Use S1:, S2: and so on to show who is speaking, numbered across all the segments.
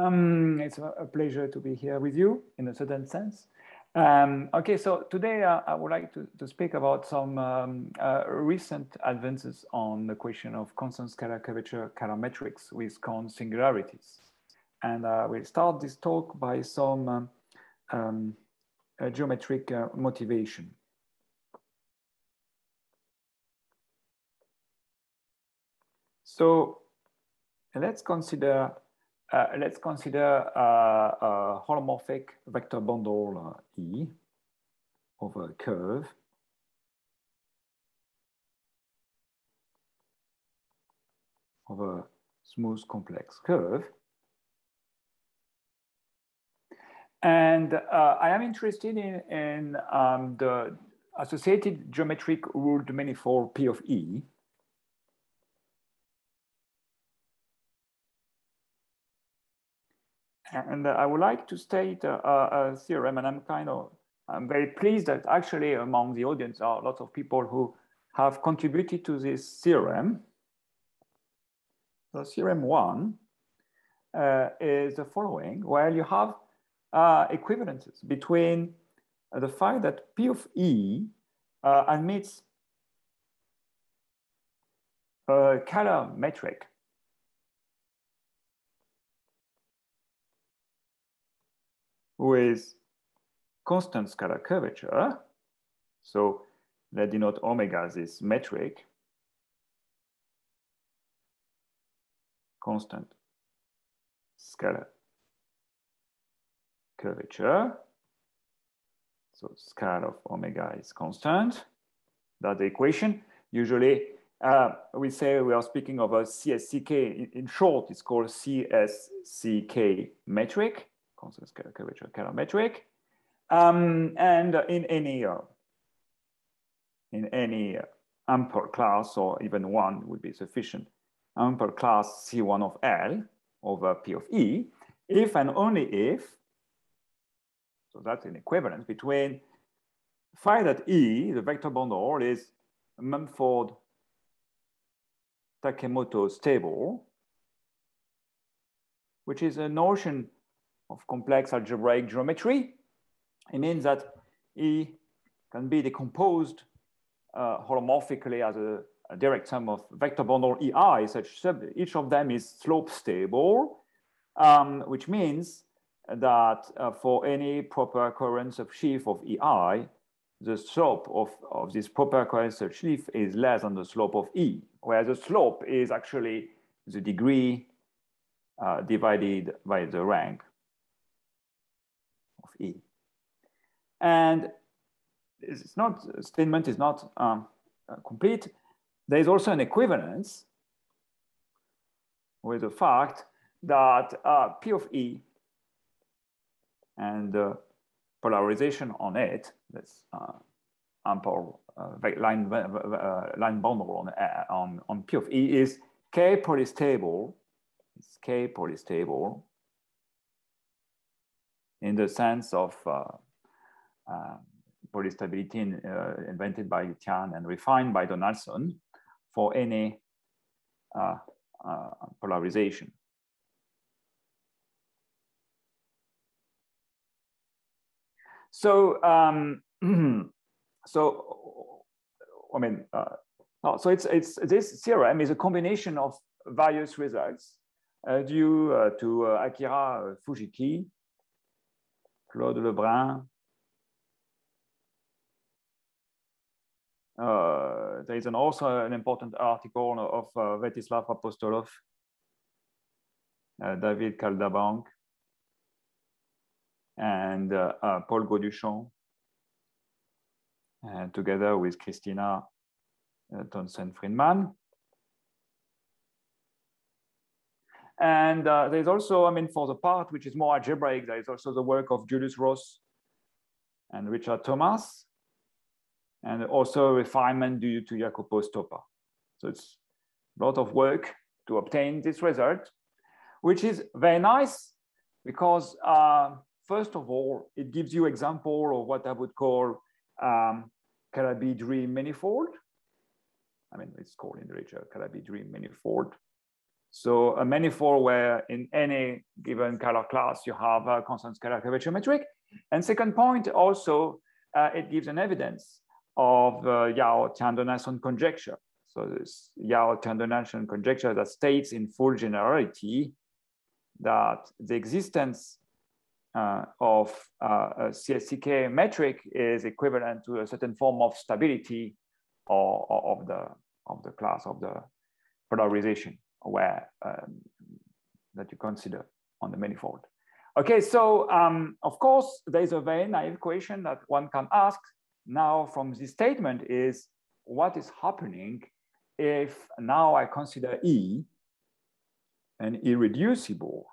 S1: Um, it's a pleasure to be here with you in a certain sense. Um, okay, so today uh, I would like to, to speak about some um, uh, recent advances on the question of constant scalar curvature Kähler metrics with cone singularities. And uh, we'll start this talk by some um, um geometric uh, motivation. So let's consider uh, let's consider uh, a holomorphic vector bundle uh, E over a curve. of a smooth complex curve. And uh, I am interested in, in um, the associated geometric ruled manifold P of E And I would like to state a, a, theorem, and I'm kind of, I'm very pleased that actually among the audience are lots of people who have contributed to this theorem. So theorem one uh, is the following, where you have uh, equivalences between uh, the fact that P of E uh, admits a Kähler metric with constant scalar curvature. So let denote omega this metric, constant scalar curvature. So scalar of omega is constant. That's the equation. Usually uh, we say we are speaking of a CSCK. In, in short, it's called CSCK metric constant curvature Kähler metric. Um, and in any uh, in any ample class or even one would be sufficient ample class C1 of L over P of E, if and only if, so that's an equivalence between phi that E, the vector bundle, is Mumford Takemoto stable, which is a notion of complex algebraic geometry. It means that E can be decomposed uh, holomorphically as a, a, direct sum of vector bundle EI, such sub, each of them is slope stable, um, which means that uh, for any proper coherent subsheaf of EI, the slope of, of this proper coherent subsheaf is less than the slope of E, where the slope is actually the degree uh, divided by the rank E. And it's not, statement is not um, uh, complete. There is also an equivalence with the fact that uh, P of E and uh, polarization on it, that's uh, ample uh, line, uh, line bundle on, on, on P of E is K polystable, it's K polystable in the sense of uh, uh, polystability in, uh, invented by Tian and refined by Donaldson for any polarization. So, um, so I mean, uh, so it's it's this theorem is a combination of various results uh, due uh, to Akira Fujiki Claude LeBrun. Uh, there is an also an important article of uh, Vestislav Apostolov, uh, David Calderbank, and uh, uh, Paul Gauduchon, and together with Christina uh, Tønnesen-Friedman. And uh, there's also, I mean, for the part which is more algebraic, there is also the work of Julius Ross and Richard Thomas, and also refinement due to Jacopo Stoppa. So it's a lot of work to obtain this result, which is very nice because uh, first of all, it gives you example of what I would call um, Calabi dream manifold. I mean, it's called in literature Calabi dream manifold So a manifold where in any given Kähler class, you have a constant scalar curvature metric. And second point, also, uh, it gives an evidence of uh, Yau-Tian-Donaldson conjecture. So this Yau Tian-Donaldson conjecture that states in full generality that the existence uh, of uh, a CSCK metric is equivalent to a certain form of stability or, or of the of the class of the polarization where um, that you consider on the manifold. Okay, so um, of course there is a very naive question that one can ask now from this statement is what is happening if now I consider E an irreducible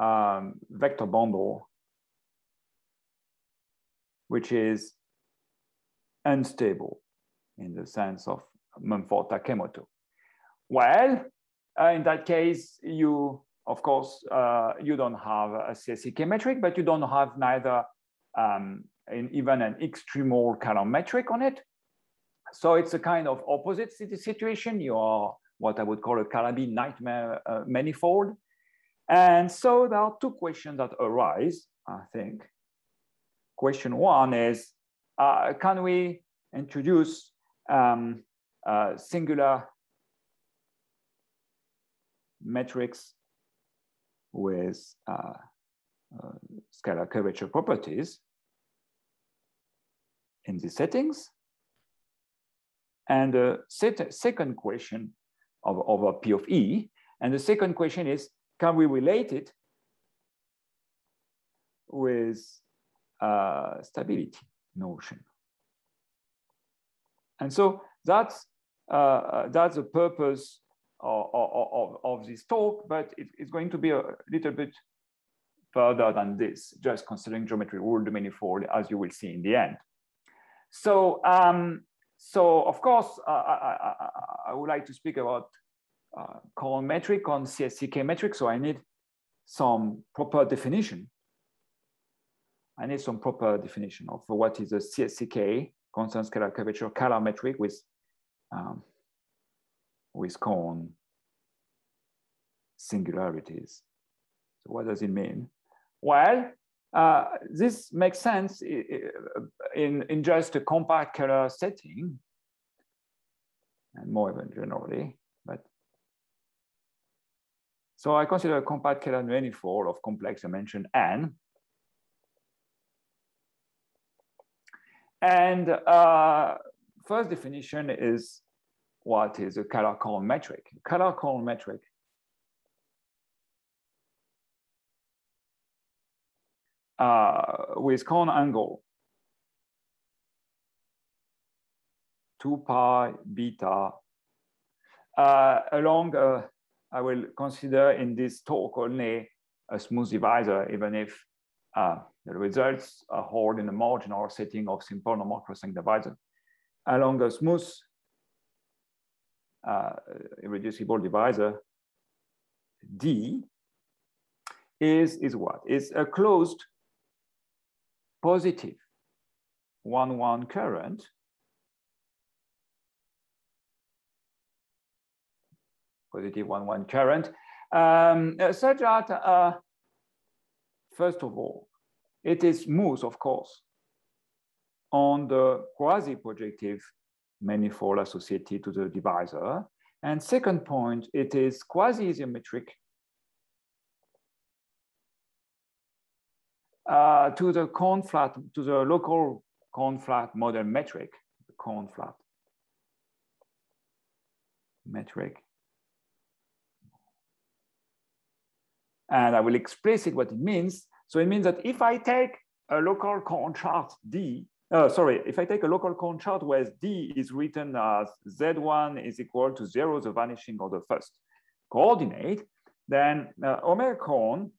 S1: um, vector bundle, which is unstable in the sense of Mumford Takemoto. Well, uh, in that case, you, of course, uh, you don't have a CSCK metric, but you don't have neither um, even an extremal Kähler metric on it. So it's a kind of opposite situation. You are what I would call a Calabi nightmare uh, manifold. And so there are two questions that arise, I think. Question one is, uh, can we introduce um, singular metrics with uh, uh, scalar curvature properties in these settings? And the second question of, of a P of E, and the second question is, can we relate it with uh, stability notion? And so that's, uh, uh, that's the purpose of, of, of this talk, but it, it's going to be a little bit further than this, just considering geometry ruled manifold, as you will see in the end. So, um, so of course, uh, I, I, I, would like to speak about uh, cone metric on CSCK metric. So I need some proper definition. I need some proper definition of what is a CSCK, constant scalar curvature Kähler metric with um, with cone singularities. So what does it mean? Well, uh, this makes sense in, in just a compact Kähler setting, and more even generally, but so I consider a compact Kähler manifold of complex dimension n. And uh, first definition is what is a Kähler-cone metric? Kähler-cone metric uh, with cone angle 2 pi beta uh, along, uh, I will consider in this talk only a smooth divisor, even if uh, the results are hold in the marginal setting of simple normal crossing divisor. Along a smooth uh, irreducible divisor, D is, is what? Is a closed positive one-one current positive one-one current, um, uh, such that, uh, first of all, it is smooth, of course, on the quasi-projective manifold associated to the divisor. And second point, it is quasi-isometric uh, to the cone flat, to the local cone flat model metric, the cone flat metric. And I will explicit what it means. So it means that if I take a local Cohen chart D uh, sorry, if I take a local cone chart where D is written as Z1 is equal to zero, the vanishing of the first coordinate, then uh, omega Cohen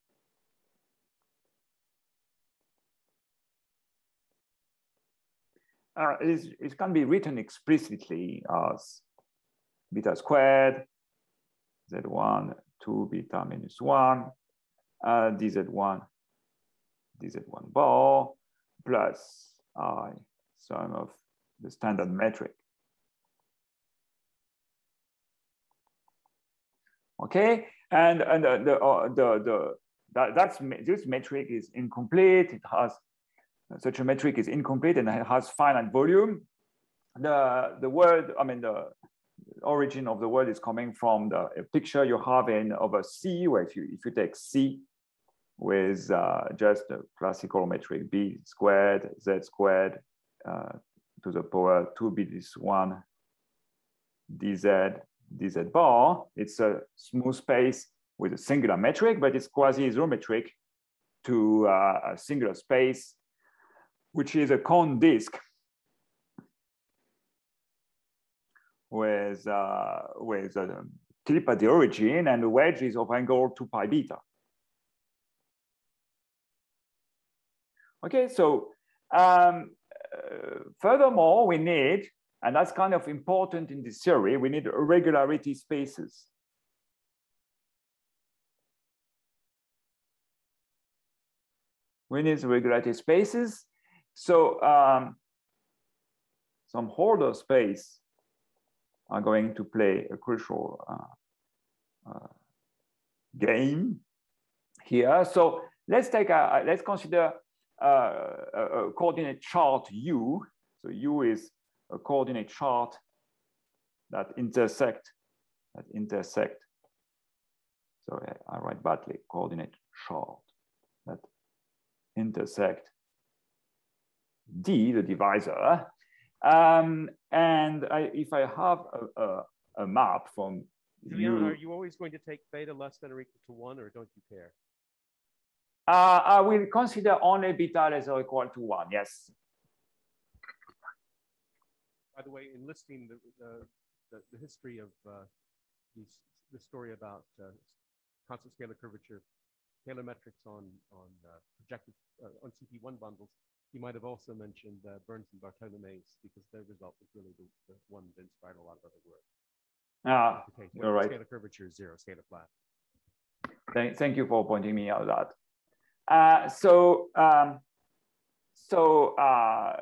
S1: uh, is, it can be written explicitly as beta squared, Z1, 2 beta minus 1, uh, dz1, dz1 bar, plus I sum of the standard metric. Okay, and and the the uh, the, the that, that's this metric is incomplete. It has such a metric is incomplete and it has finite volume. The the word, I mean the origin of the word is coming from the picture you have in of a sea, where if you if you take C with uh, just a classical metric b squared z squared uh, to the power 2b this one dz dz bar. It's a smooth space with a singular metric, but it's quasi-isometric to uh, a singular space, which is a cone disk with, uh, with a tip at the origin and the wedge is of angle 2 pi beta. Okay, so um, uh, furthermore, we need, and that's kind of important in this theory, we need irregularity spaces. We need irregularity spaces. So um, some Hölder space are going to play a crucial uh, uh, game here. So let's take a, let's consider uh, a, a, coordinate chart U. So U is a coordinate chart that intersect, that intersect. Sorry, I write badly, coordinate chart that intersect D, the divisor. Um, and I, if I have a, a, a map from
S2: Julien, U, are you always going to take beta less than or equal to one, or don't you care?
S1: Uh, I will consider only beta less or equal to one, yes.
S2: By the way, in listing the, the, the, the history of uh, these, the story about uh, constant scalar curvature, Kähler metrics on, on uh, projected, uh, on CP1 bundles, you might have also mentioned uh, Burns and Bartolomeis because their result was really the, the one that inspired a lot of other work.
S1: Ah, okay, you're right.
S2: Scalar curvature is zero, scalar flat.
S1: Thank, thank you for pointing me out that. Uh, so, um, so uh,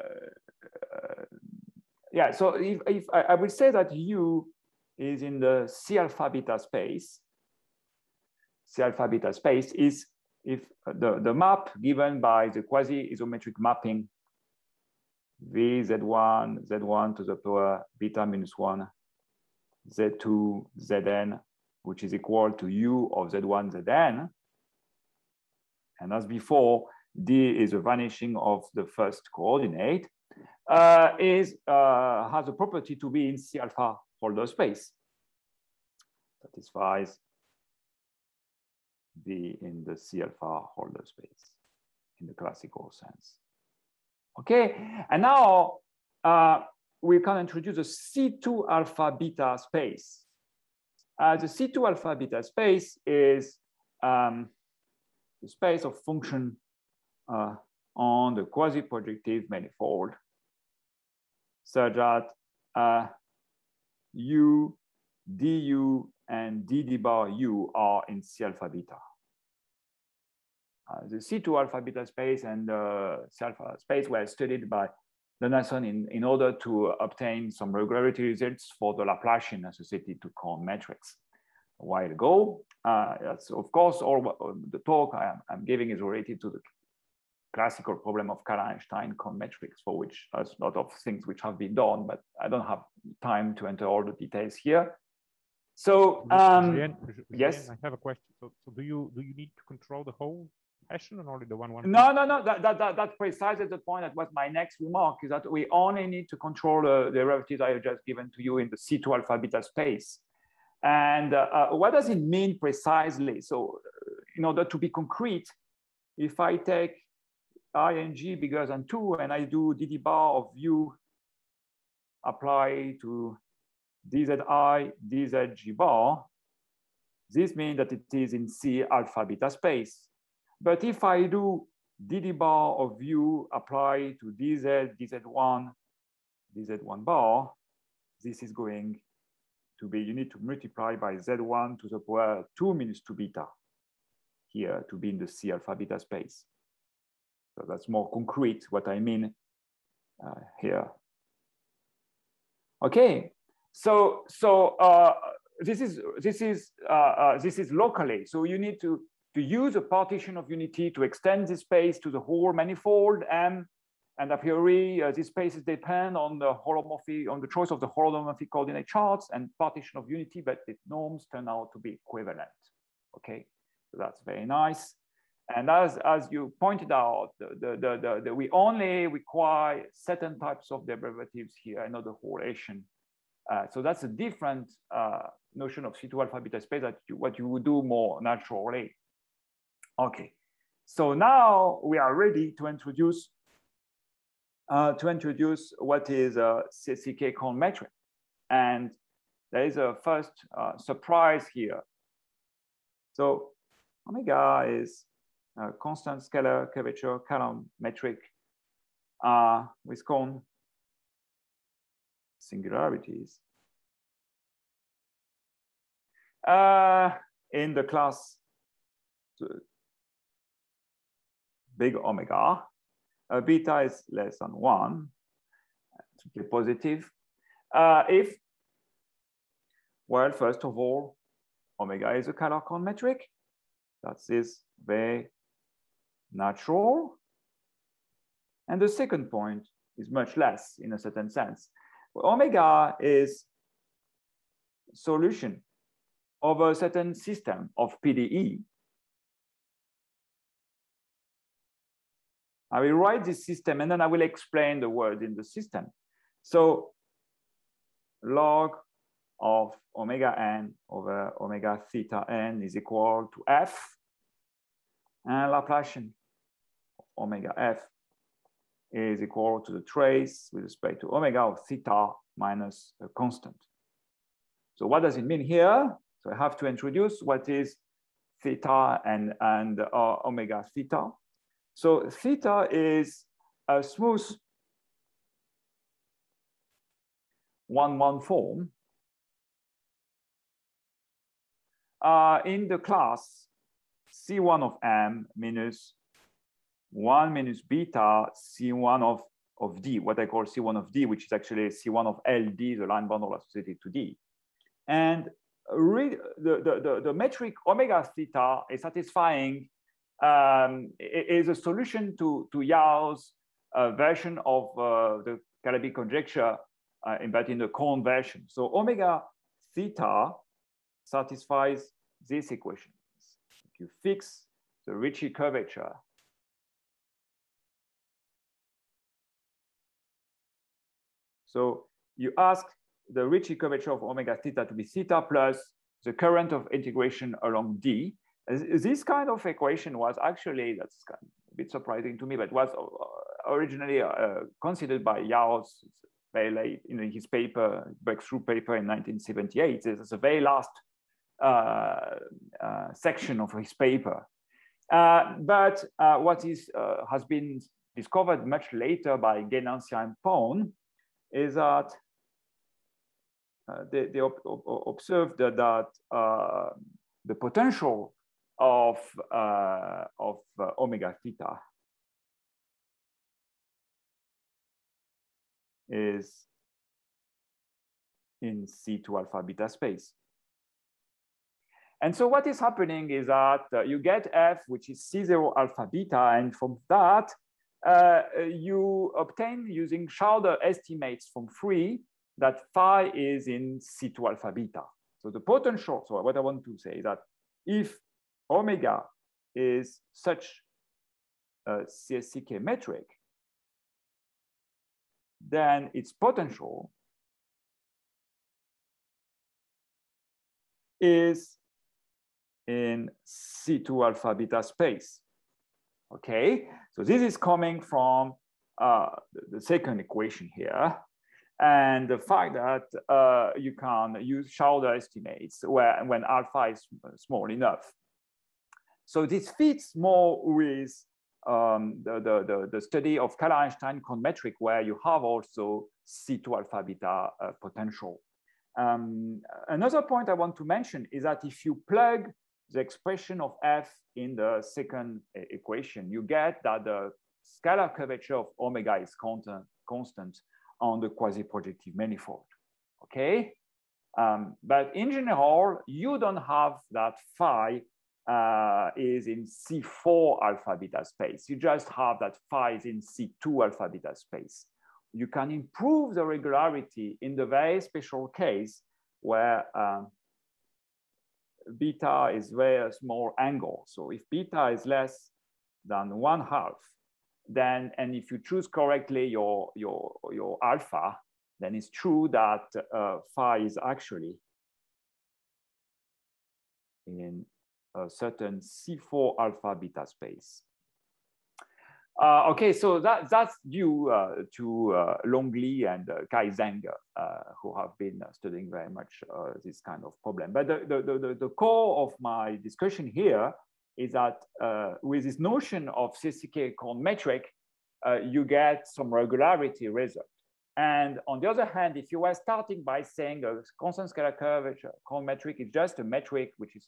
S1: yeah, so if, if I, I would say that U is in the C alpha beta space, C alpha beta space is if the, the map given by the quasi-isometric mapping V Z1, Z1 to the power beta minus one, Z2, Zn, which is equal to U of Z1, Zn, and as before, D is a vanishing of the first coordinate, uh, is, uh, has a property to be in C alpha Hölder space. Satisfies B in the C alpha Hölder space in the classical sense. Okay, and now uh, we can introduce a C2 alpha beta space. Uh, the C2 alpha beta space is um, the space of function uh, on the quasi-projective manifold such that uh, u, du, and dd bar u are in C alpha beta. Uh, the C2 alpha beta space and the C alpha space were studied by Donaldson in, in order to obtain some regularity results for the Laplacian associated to cone metrics a while ago. Uh, that's of course all the talk I am, I'm giving is related to the classical problem of Kähler-Einstein cone metrics, for which there's a lot of things which have been done, but I don't have time to enter all the details here. So um, Julien, yes,
S3: I have a question. So, so, do you do you need to control the whole Hessian and only the one one?
S1: No, no, no. That, that, that, that's precisely the point. That was my next remark. Is that we only need to control uh, the derivatives I have just given to you in the C2 alpha beta space. And uh, uh, what does it mean precisely? So uh, in order to be concrete, if I take ing bigger than two and I do dd bar of u apply to dzi, dzg bar, this means that it is in C alpha beta space. But if I do dd bar of u apply to dz, dz1, dz1 bar, this is going to be, you need to multiply by z1 to the power 2 minus 2 beta here to be in the C alpha beta space. So that's more concrete what I mean uh, here. Okay, so so uh, this is this is uh, uh, this is locally. So you need to to use a partition of unity to extend this space to the whole manifold M. And a priori, uh, these spaces depend on the holomorphic, on the choice of the holomorphic coordinate charts and partition of unity, but the norms turn out to be equivalent. Okay, so that's very nice. And as, as you pointed out, the, the, the, the, we only require certain types of derivatives here, not the whole Hessian. Uh, so that's a different uh, notion of C2 alpha beta space that you, what you would do more naturally. Okay, so now we are ready to introduce uh, to introduce what is a CCK cone metric. And there is a first uh, surprise here. So omega is a constant scalar curvature column metric uh, with cone singularities. Uh, in the class big omega, uh, beta is less than one, be positive. Uh, if, well, first of all, omega is a Kähler-cone metric. That is very natural. And the second point is much less in a certain sense. Omega is solution of a certain system of PDE I will write this system and then I will explain the word in the system. So log of omega n over omega theta n is equal to f and Laplacian omega f is equal to the trace with respect to omega of theta minus a constant. So what does it mean here? So I have to introduce what is theta and, and uh, omega theta. So theta is a smooth one-one form. Uh, in the class C1 of M minus 1 minus beta C1 of, of D, what I call C1 of D, which is actually C1 of LD, the line bundle associated to D. And the, the, the, the metric omega theta is satisfying um, is a solution to, to Yau's uh, version of uh, the Calabi conjecture, uh, but in the cone version. So omega theta satisfies this equation. If you fix the Ricci curvature, so you ask the Ricci curvature of omega theta to be theta plus the current of integration along D, this kind of equation was actually, that's kind of a bit surprising to me, but was uh, originally uh, considered by Yau very late in his paper, breakthrough paper in 1978. This is the very last uh, uh, section of his paper. Uh, but uh, what is, has been discovered much later by Guenancia and Păun is that they, they ob observed that, that the potential of, uh, of uh, omega theta is in C2 alpha beta space. And so what is happening is that uh, you get F, which is C0 alpha beta, and from that, uh, you obtain using Schauder estimates from free that phi is in C2 alpha beta. So the potential, so what I want to say is that if omega is such a CSCK metric, then its potential is in C2 alpha beta space. Okay, so this is coming from uh, the second equation here. And the fact that uh, you can use Schauder estimates where, when alpha is small enough. So this fits more with um, the, the, the, study of Kähler-Einstein cone metric, where you have also C2 alpha beta uh, potential. Um, another point I want to mention is that if you plug the expression of F in the second equation, you get that the scalar curvature of omega is constant, constant on the quasi-projective manifold, okay? Um, but in general, you don't have that phi uh, is in C4 alpha beta space. You just have that phi is in C2 alpha beta space. You can improve the regularity in the very special case where um, beta is very small angle. So if beta is less than one half, then, and if you choose correctly your, your, your alpha, then it's true that uh, phi is actually in a certain C4 alpha beta space. Uh, okay, so that, that's due uh, to uh, Long Li and uh, Kai Zheng, uh, who have been studying very much uh, this kind of problem. But the, the, the, the, core of my discussion here is that with this notion of CCK cone metric, you get some regularity result. And on the other hand, if you were starting by saying a constant scalar curvature cone metric is just a metric which is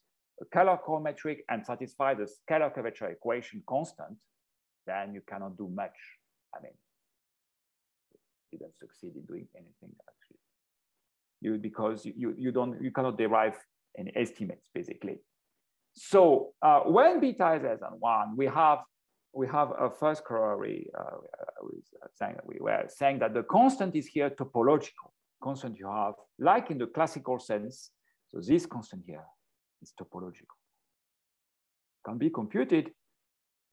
S1: cone metric and satisfy the scalar curvature equation constant, then you cannot do much. I mean, you don't succeed in doing anything actually. You because you, you, don't you cannot derive any estimates basically. So uh, when beta is less than one, we have we have a first corollary uh, with uh, saying we were saying that the constant is here topological constant you have like in the classical sense. So this constant here is topological. Can be computed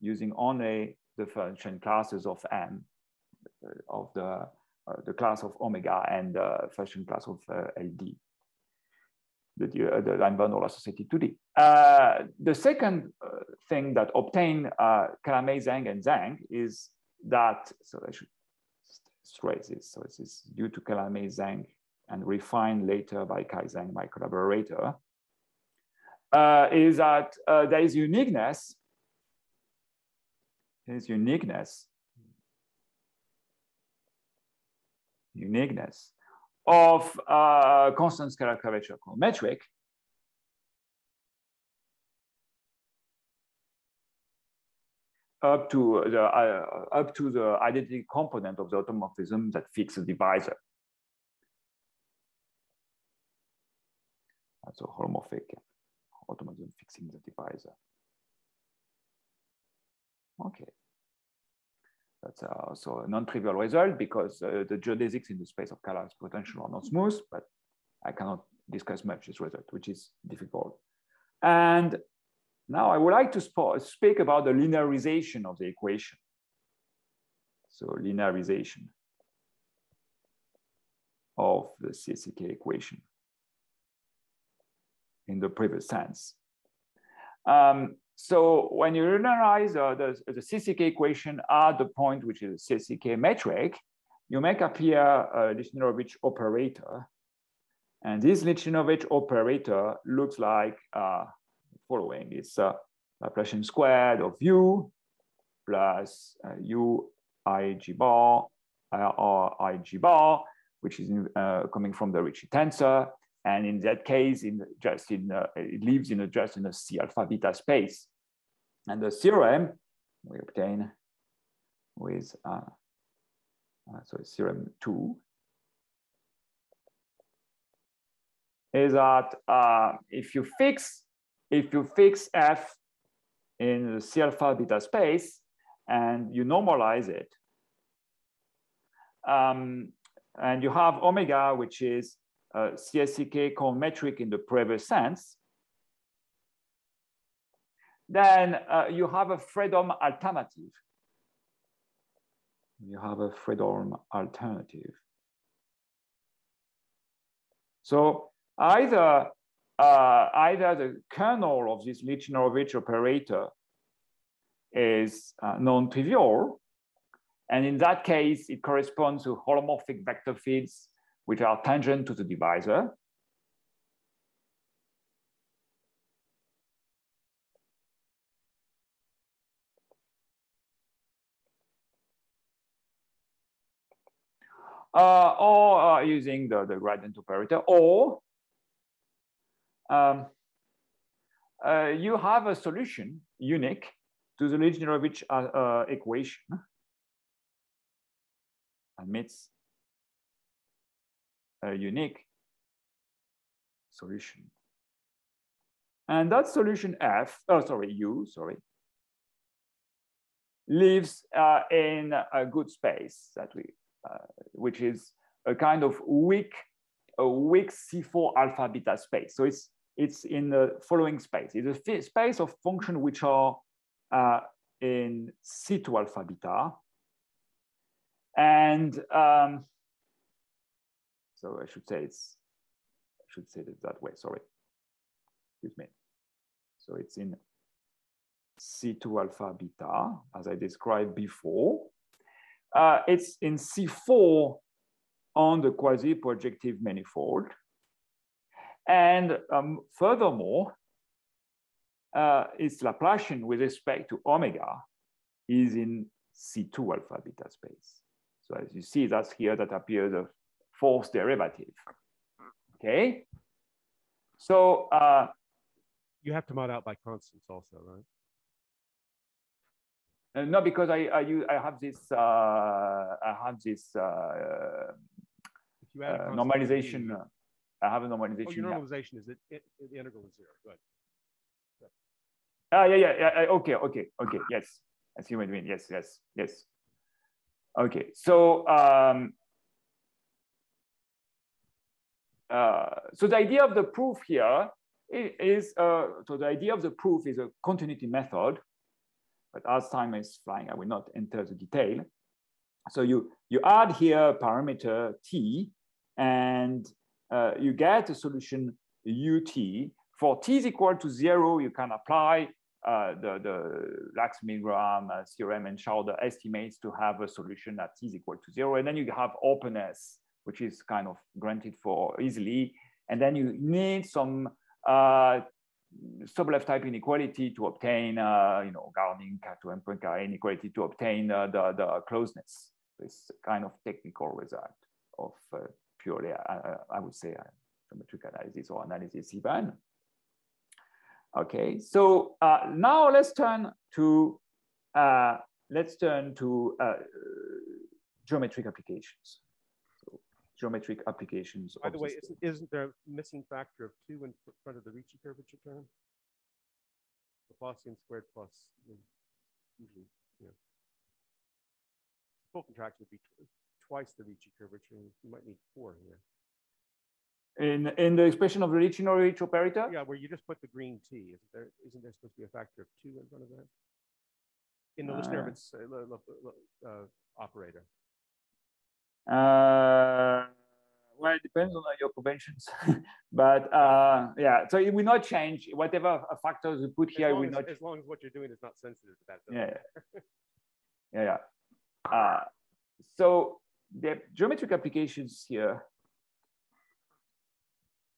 S1: using only the function classes of M uh, of the, uh, the class of omega and the function class of uh, LD, the, uh, the line bundle associated to D. Uh, the second uh, thing that obtain uh, Calamai, Zheng, and Zheng is that, so I should straight this. So this is due to Calamai, Zheng, and refined later by Kai Zheng, my collaborator, uh, is that uh, there is uniqueness There is uniqueness, uniqueness of uh, constant scalar curvature called metric up to the uh, up to the identity component of the automorphism that fits the divisor. That's a holomorphic automorphism fixing the divisor. Okay. That's also a non-trivial result because uh, the geodesics in the space of Kähler's potential are not smooth, but I cannot discuss much this result, which is difficult. And now I would like to speak about the linearization of the equation. So linearization of the CSCK equation in the previous sense. Um, so when you linearize uh, the, the CSCK equation at the point which is a CSCK metric, you make appear a Lichnerowicz operator. And this Lichnerowicz operator looks like uh, following. It's uh, Laplacian squared of u plus uh, u i g bar uh, or bar, which is uh, coming from the Ricci tensor. And in that case, in just in uh, it lives in a, just in a C alpha beta space. And the theorem we obtain with uh, uh, so theorem two is that uh, if you fix if you fix f in the C alpha beta space and you normalize it, um, and you have omega, which is uh, CSCK cone metric in the previous sense, then uh, you have a Fredholm alternative. You have a Fredholm alternative. So either, uh, either the kernel of this Lichnerowicz operator is uh, non-trivial, and in that case, it corresponds to holomorphic vector fields which are tangent to the divisor. Uh, or uh, using the, the gradient operator, or um, uh, you have a solution unique to the Lichnerowicz uh, uh, equation admits uh, unique solution. And that solution F, oh, sorry, U, sorry, lives uh, in a good space that we, uh, which is a kind of weak, a weak C4 alpha beta space. So it's it's in the following space. It's a space of functions which are uh, in C2 alpha beta. And um, so I should say it's, I should say it that way, sorry. Excuse me. So it's in C2 alpha beta, as I described before. Uh, it's in C4 on the quasi-projective manifold. And um, furthermore, uh, its Laplacian with respect to omega is in C2 alpha beta space. So as you see, that's here that appears a fourth derivative. Okay. So uh,
S2: you have to mod out by constants also, right?
S1: Uh, no, because I I, use, I have this uh, I have this uh, uh normalization. I have a normalization. Oh,
S2: your normalization is that it, the integral is zero. Good.
S1: Good. Ah, yeah, yeah, yeah. Okay, okay, okay. Yes, I see what you mean. Yes, yes, yes. Okay, so um, uh, so the idea of the proof here is uh, so the idea of the proof is a continuity method, but as time is flying, I will not enter the detail. So you you add here parameter t, and uh, you get a solution ut. For t is equal to zero, you can apply uh, the, the Lax-Milgram uh, theorem and Schauder estimates to have a solution that is equal to zero. And then you have openness, which is kind of granted for easily. And then you need some uh, type inequality to obtain, uh, you know, Garding to M Poincare inequality to obtain uh, the, the closeness. This kind of technical result of uh, purely, uh, I would say, uh, geometric analysis or analysis even. Okay, so uh, now let's turn to uh, let's turn to uh, geometric applications. So geometric applications.
S2: By the way, isn't, isn't, there a missing factor of two in front of the Ricci curvature term? The Laplacian squared plus usually, yeah. Full contraction would be twice the Ricci curvature. You might need four here.
S1: In, in the expression of the Ricci Norwich operator?
S2: Yeah, where you just put the green T. Isn't there, isn't there supposed to be a factor of two in front of that? In the Lichnerowicz uh, uh, uh, operator.
S1: Uh, well, it depends on your conventions, but uh, yeah. So it will not change whatever factors you put here. Will
S2: as,
S1: not
S2: as long as what you're doing is not sensitive to that.
S1: Yeah, yeah, yeah. Uh, so the geometric applications here,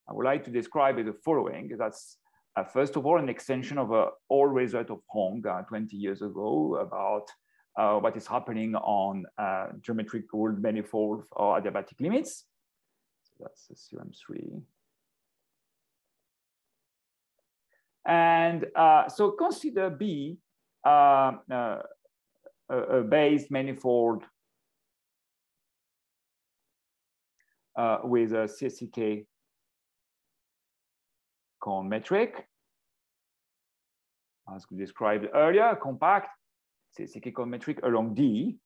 S1: I would like to describe it the following. That's uh, first of all, an extension of an old result of Hong uh, 20 years ago about uh, what is happening on uh, geometrical manifold or adiabatic limits. So that's SUM3. And uh, so consider B uh, a, a based manifold uh, with a CSCK cone metric. As we described earlier, compact cone metric along D.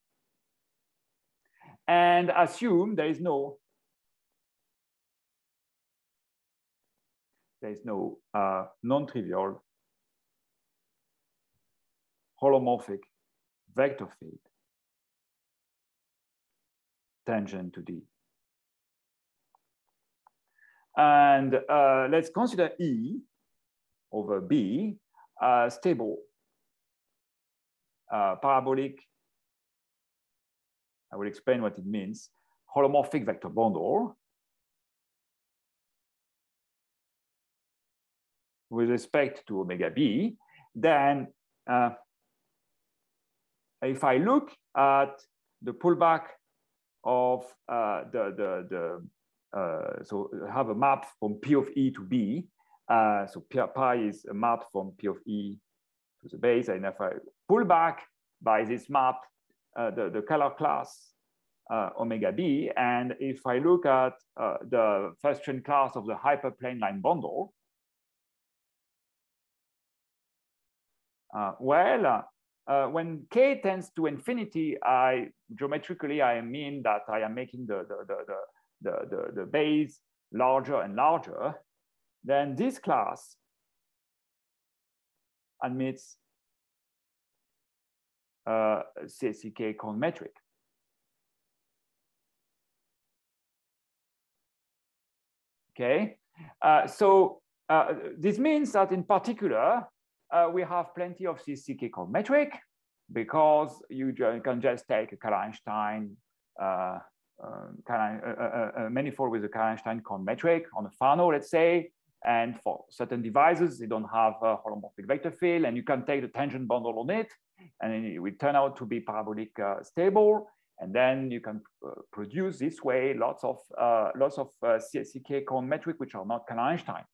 S1: And assume there is no there is no uh, non-trivial holomorphic vector field tangent to D. And uh, let's consider E over B uh, stable, uh, parabolic. I will explain what it means. Holomorphic vector bundle with respect to omega b, then uh, if I look at the pullback of uh, the, the, the uh, so have a map from P of E to B. Uh, so P pi is a map from P of E to the base. And if I pull back by this map, uh, the, the Kähler class uh, omega b. And if I look at uh, the first Chern class of the hyperplane line bundle, uh, well, uh, when k tends to infinity, I geometrically I mean that I am making the the the the, the, the, the base larger and larger. Then this class admits uh, CSCK cone metric. Okay, uh, so uh, this means that in particular, uh, we have plenty of CSCK cone metric because you can just take a Kähler-Einstein uh, um, a, manifold with a Kähler-Einstein cone metric on a Fano, let's say, and for certain devices, they don't have a holomorphic vector field, and you can take the tangent bundle on it, and it will turn out to be parabolic uh, stable. And then you can uh, produce this way lots of uh, lots of uh, CSCK cone metric, which are not Kähler-Einstein.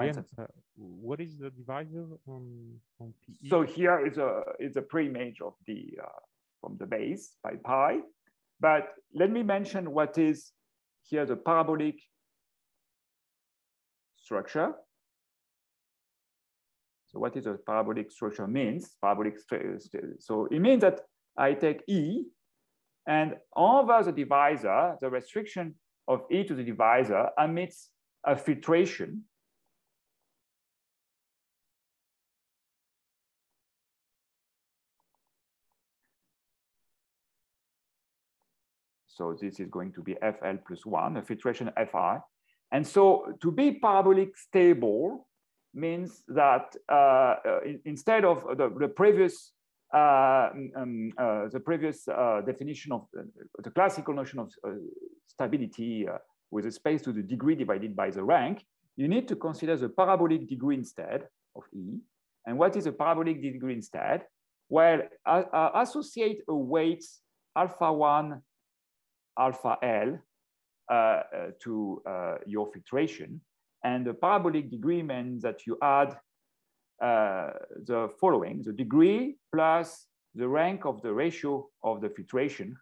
S3: Yeah. Uh, what is the divisor on, on PE?
S1: So here is a is a pre-image of the uh, from the base by pi. But let me mention what is here the parabolic structure. So what is a parabolic structure means? Parabolic so it means that I take E and over the divisor, the restriction of E to the divisor emits a filtration So this is going to be FL plus one, a filtration FI. And so to be parabolic stable means that uh, uh in, instead of the, the previous uh, um, uh, the previous uh, definition of uh, the classical notion of stability with a space to the degree divided by the rank, you need to consider the parabolic degree instead of E. And what is a parabolic degree instead? Well, associate a weight alpha 1 alpha L to uh, your filtration. And the parabolic degree means that you add the following, the degree plus the rank of the ratio of the filtration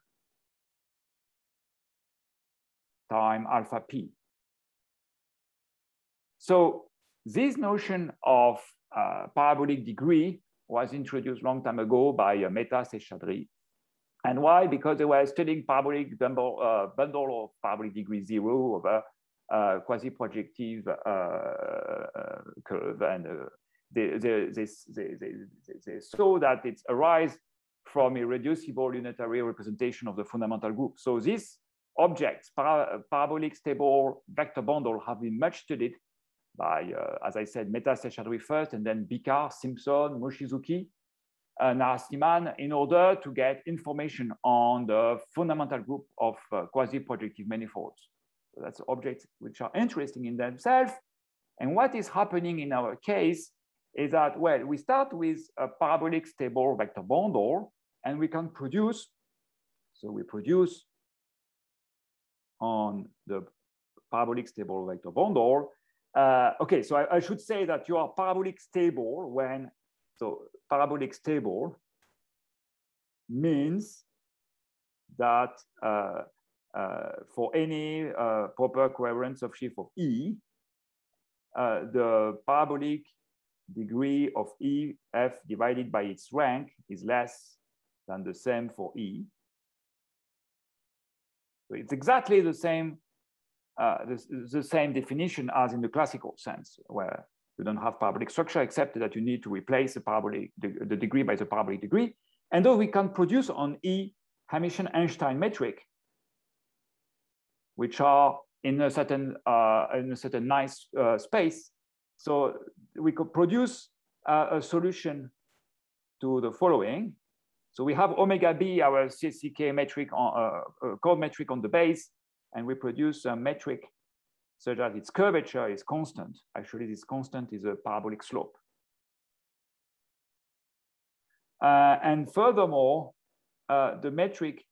S1: time alpha p. So this notion of uh, parabolic degree was introduced long time ago by uh, Mehta Seshadri and why? Because they were studying parabolic bundle, uh, bundle of parabolic degree zero of a uh, quasi-projective uh, uh, curve. And uh, they, they, they, they, they, saw that it arises from a reducible unitary representation of the fundamental group. So these objects, para parabolic stable vector bundle have been much studied by, uh, as I said, Mehta Seshadri first, and then Biquard, Simpson, Mochizuki, uh, Narasimhan in order to get information on the fundamental group of uh, quasi-projective manifolds. So that's objects which are interesting in themselves. And what is happening in our case is that, well, we start with a parabolic stable vector bundle and we can produce, so we produce on the parabolic stable vector bundle. Uh, okay, so I, I, should say that you are parabolic stable when so parabolic stable means that uh, uh, for any uh, proper coherent subsheaf of E, uh, the parabolic degree of E f divided by its rank is less than the same for E. So it's exactly the same, uh, the, the same definition as in the classical sense, where you don't have parabolic structure, except that you need to replace the parabolic, the, the degree by the parabolic degree. And though we can produce on E Hermitian-Einstein metric, which are in a certain, uh, in a certain nice uh, space. So we could produce uh, a solution to the following. So we have omega b, our CSCK metric on uh, code metric on the base, and we produce a metric such that its curvature is constant. Actually, this constant is a parabolic slope. Uh, and furthermore, uh, the metric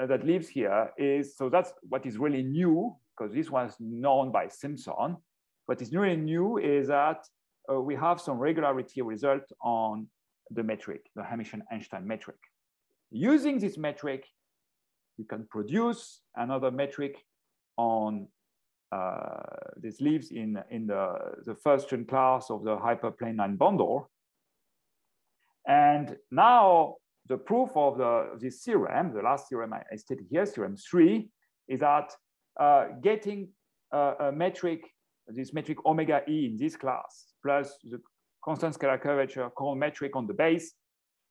S1: uh, that lives here is, so that's what is really new, because this was known by Simpson. What is really new is that uh, we have some regularity result on the metric, the Hermitian-Einstein metric. Using this metric, you can produce another metric on this lives in, in the, the first class of the hyperplane line bundle. And now the proof of the, this theorem, the last theorem I stated here, theorem three, is that uh, getting a, metric, this metric omega e in this class, plus the constant scalar curvature cone metric on the base,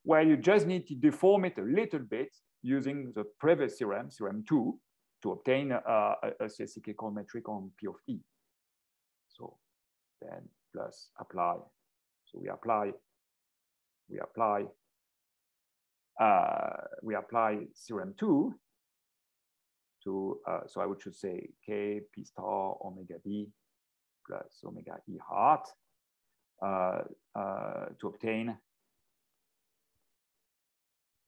S1: where you just need to deform it a little bit using the previous theorem, theorem two, to obtain a, a, a cone metric on P of E. So then plus apply. So we apply, we apply, uh, we apply theorem two to, uh, so I would just say K P star omega B plus omega E hat uh, uh, to obtain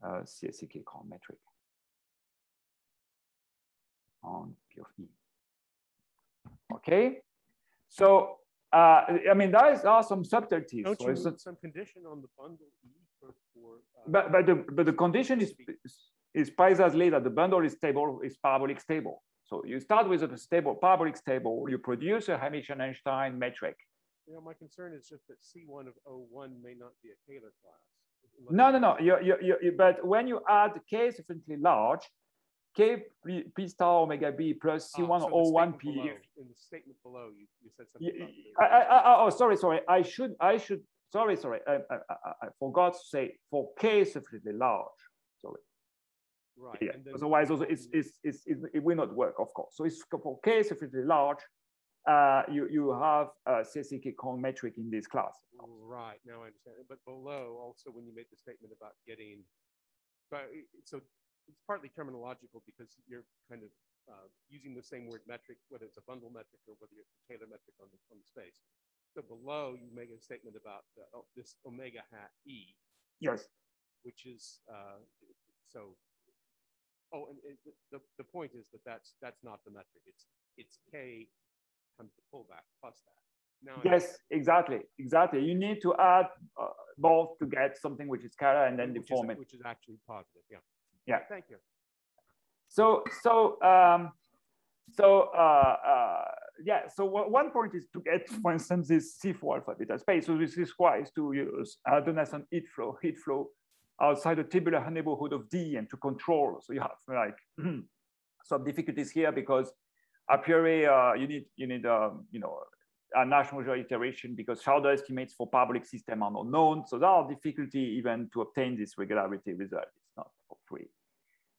S1: uh, CSCK cone metric on P of E. Okay, so uh, I mean there are some subtleties.
S2: Don't
S1: For
S2: you need some condition on the bundle E for, for uh,
S1: but but the but the condition is is precisely that the bundle is stable is parabolic stable. So you start with a stable parabolic stable. You produce a Hermitian-Einstein metric.
S2: you know, my concern is just that C1 of O1 may not be a Kähler class.
S1: No, no, no. You, you, you- but when you add k sufficiently large, k p, p star omega b plus
S2: Ah,
S1: c1
S2: so the
S1: o1 p.
S2: below- In the statement below, you, you said something.
S1: I, I, I, oh, sorry, sorry. I should, I should. Sorry, sorry. I, I, I, I forgot to say for k sufficiently large. Sorry.
S2: Right.
S1: Yeah.
S2: then-
S1: Otherwise, also it's, it's, it's, it, it will not work, of course. So it's for k sufficiently large. Uh, you you have a CSK cone metric in this class.
S2: Right, now I understand. But below, also when you make the statement about getting, so, I- so it's partly terminological because you're kind of uh, using the same word metric, whether it's a bundle metric or whether it's a Kähler metric on the, on the space. So below, you make a statement about uh, oh, this omega hat E,
S1: Yes.
S2: which is, uh, so, oh, and it, the, the point is that that's, that's not the metric. It's, it's K times the pullback plus that. Now
S1: Yes, exactly, exactly. You need to add uh, both to get something which is scalar and then
S2: which is-
S1: deform it.
S2: Which is actually positive, yeah.
S1: Yeah.
S2: Thank you.
S1: So, so, um, so, uh, uh, yeah. So one point is to get, for instance, this C4 alpha beta space. So this is why is to use Donaldson heat flow, heat flow outside the tubular neighborhood of D and to control. So you have like some difficulties here because a priori uh, you need you need um, you know a Nash-Moser iteration because Schauder estimates for parabolic system are not known. So there are difficulty even to obtain this regularity result. For free,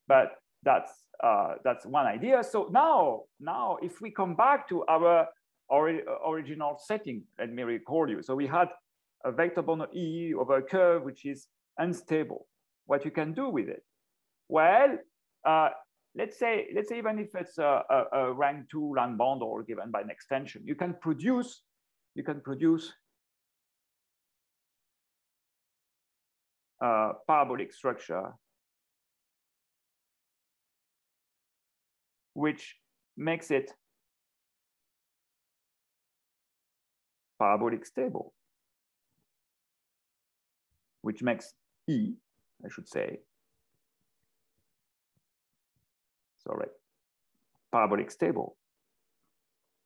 S1: but that's uh, that's one idea. So now now if we come back to our ori original setting, let me recall you. So we had a vector bundle E over a curve which is unstable. What you can do with it? Well, uh, let's say, let's say even if it's a, a, a rank two land bundle given by an extension, you can produce, you can produce a parabolic structure which makes it parabolic stable, which makes E, I should say, sorry, parabolic stable.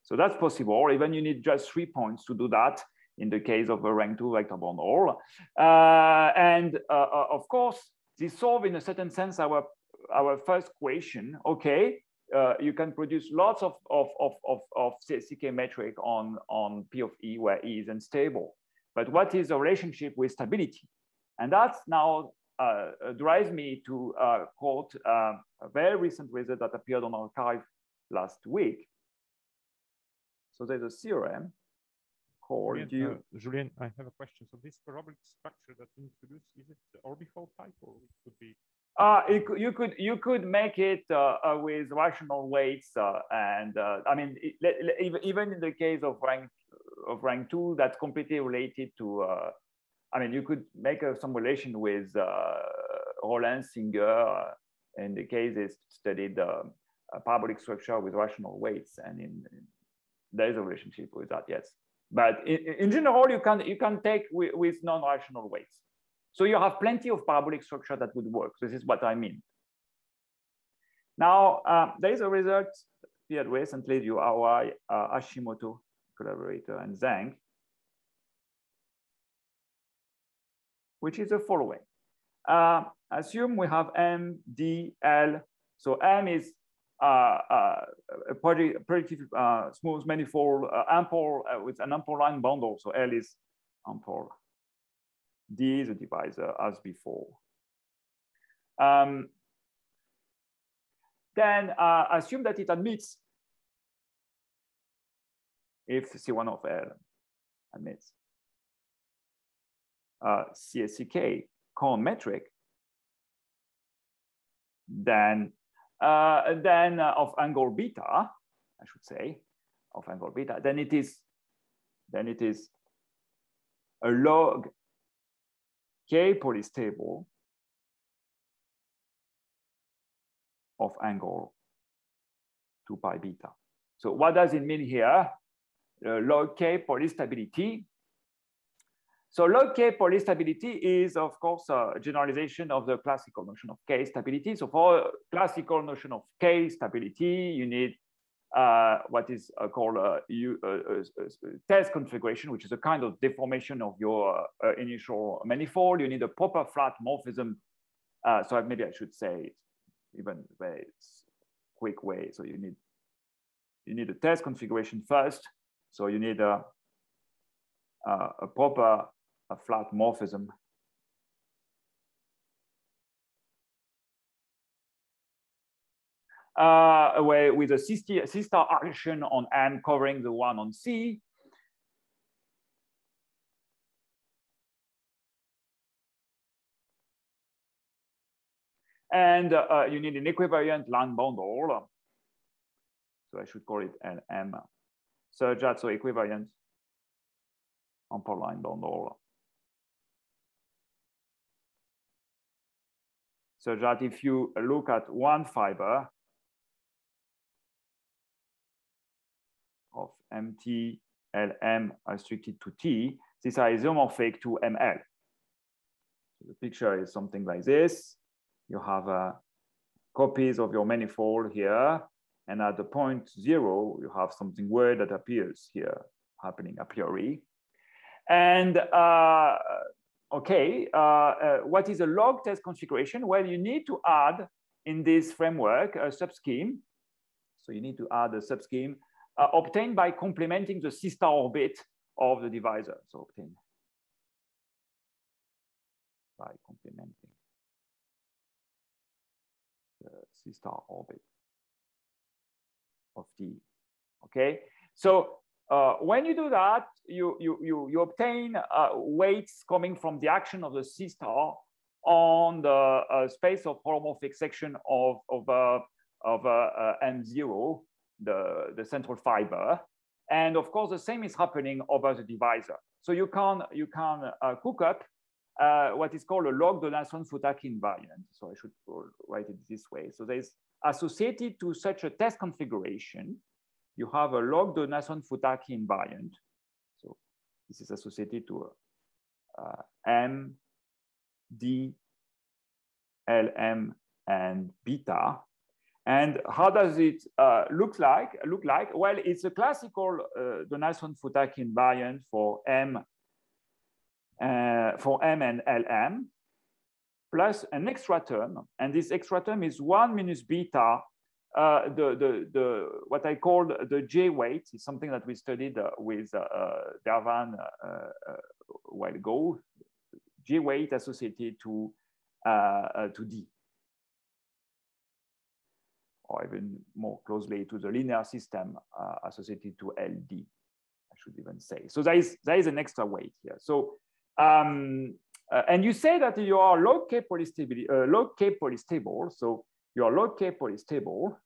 S1: So that's possible, or even you need just three points to do that in the case of a rank two vector bundle. Uh, and uh, uh, of course, this solve in a certain sense our, our first question, okay, uh, you can produce lots of, of, of, of, of CK metric on, on P of E where E is unstable. But what is the relationship with stability? And that's now uh, drives me to uh, quote uh, a very recent result that appeared on arXiv last week. So there's a theorem called
S3: Julien,
S1: you,
S3: uh, Julien, I have a question. So this parabolic structure that you introduced, is it the orbifold type or it could be?
S1: Uh, you could you could make it uh, uh, with rational weights, uh, and uh, I mean it, even in the case of rank of rank two, that's completely related to. Uh, I mean, you could make some relation with Rollin Singer. In the case they studied parabolic structure with rational weights, and in, in there is a relationship with that. Yes, but in, in general, you can you can take with, with non-rational weights. So you have plenty of parabolic structure that would work. This is what I mean. Now, uh, there is a result appeared recently, you Aoi, uh, Hashimoto collaborator, and Zheng, which is the following. Uh, assume we have M, D, L. So M is uh, uh, a projective uh, smooth manifold uh, ample uh, with an ample line bundle. So L is ample. D is a divisor as before. Um, then uh, assume that it admits if C1 of L admits uh, CSCK cone metric, then uh, then uh, of angle beta, I should say, of angle beta, then it is then it is a log k polystable of angle 2 pi beta. So what does it mean here? Uh, log k polystability. So log k polystability is, of course, a generalization of the classical notion of k stability. So for classical notion of k stability, you need uh, what is uh, called a, a, a, test configuration, which is a kind of deformation of your uh, initial manifold. You need a proper flat morphism. Uh, so maybe I should say even very quick way. So you need you need a test configuration first. So you need a a, a proper a flat morphism. Uh, away with a C star action on N covering the one on C. And uh, you need an equivariant line bundle. So I should call it an M. So that's so equivariant ample line bundle. So that if you look at one fiber MT LM restricted to T, this is isomorphic to ML. So the picture is something like this you have uh, copies of your manifold here. And at the point zero, you have something weird that appears here happening a priori. And uh, okay, uh, uh, what is a log test configuration? Well, you need to add in this framework a subscheme. So you need to add a subscheme obtained by complementing the C star orbit of the divisor. So obtain by complementing. The C star orbit of T. Okay, so uh, when you do that, you you you, you obtain uh, weights coming from the action of the C star on the uh, space of holomorphic section of of uh, of uh, uh, M0, the the central fiber, and of course the same is happening over the divisor. So you can you can cook up uh, what is called a log Donaldson-Futaki invariant. So I should write it this way. So there's associated to such a test configuration, you have a log Donaldson-Futaki invariant. So this is associated to uh, M, D, L, M, and beta. And how does it uh, look like? Look like? Well, it's a classical uh, Donaldson-Futaki invariant for M uh, for M and LM, plus an extra term. And this extra term is one minus beta, uh, the, the, the, what I call the J weight is something that we studied uh, with uh, Dervan uh, a while ago, J weight associated to, to D or even more closely to the linear system associated to LD, I should even say. So there is, there is an extra weight here. So um, uh, and you say that you are log k polystable, uh, log k polystable. So you are log k polystable.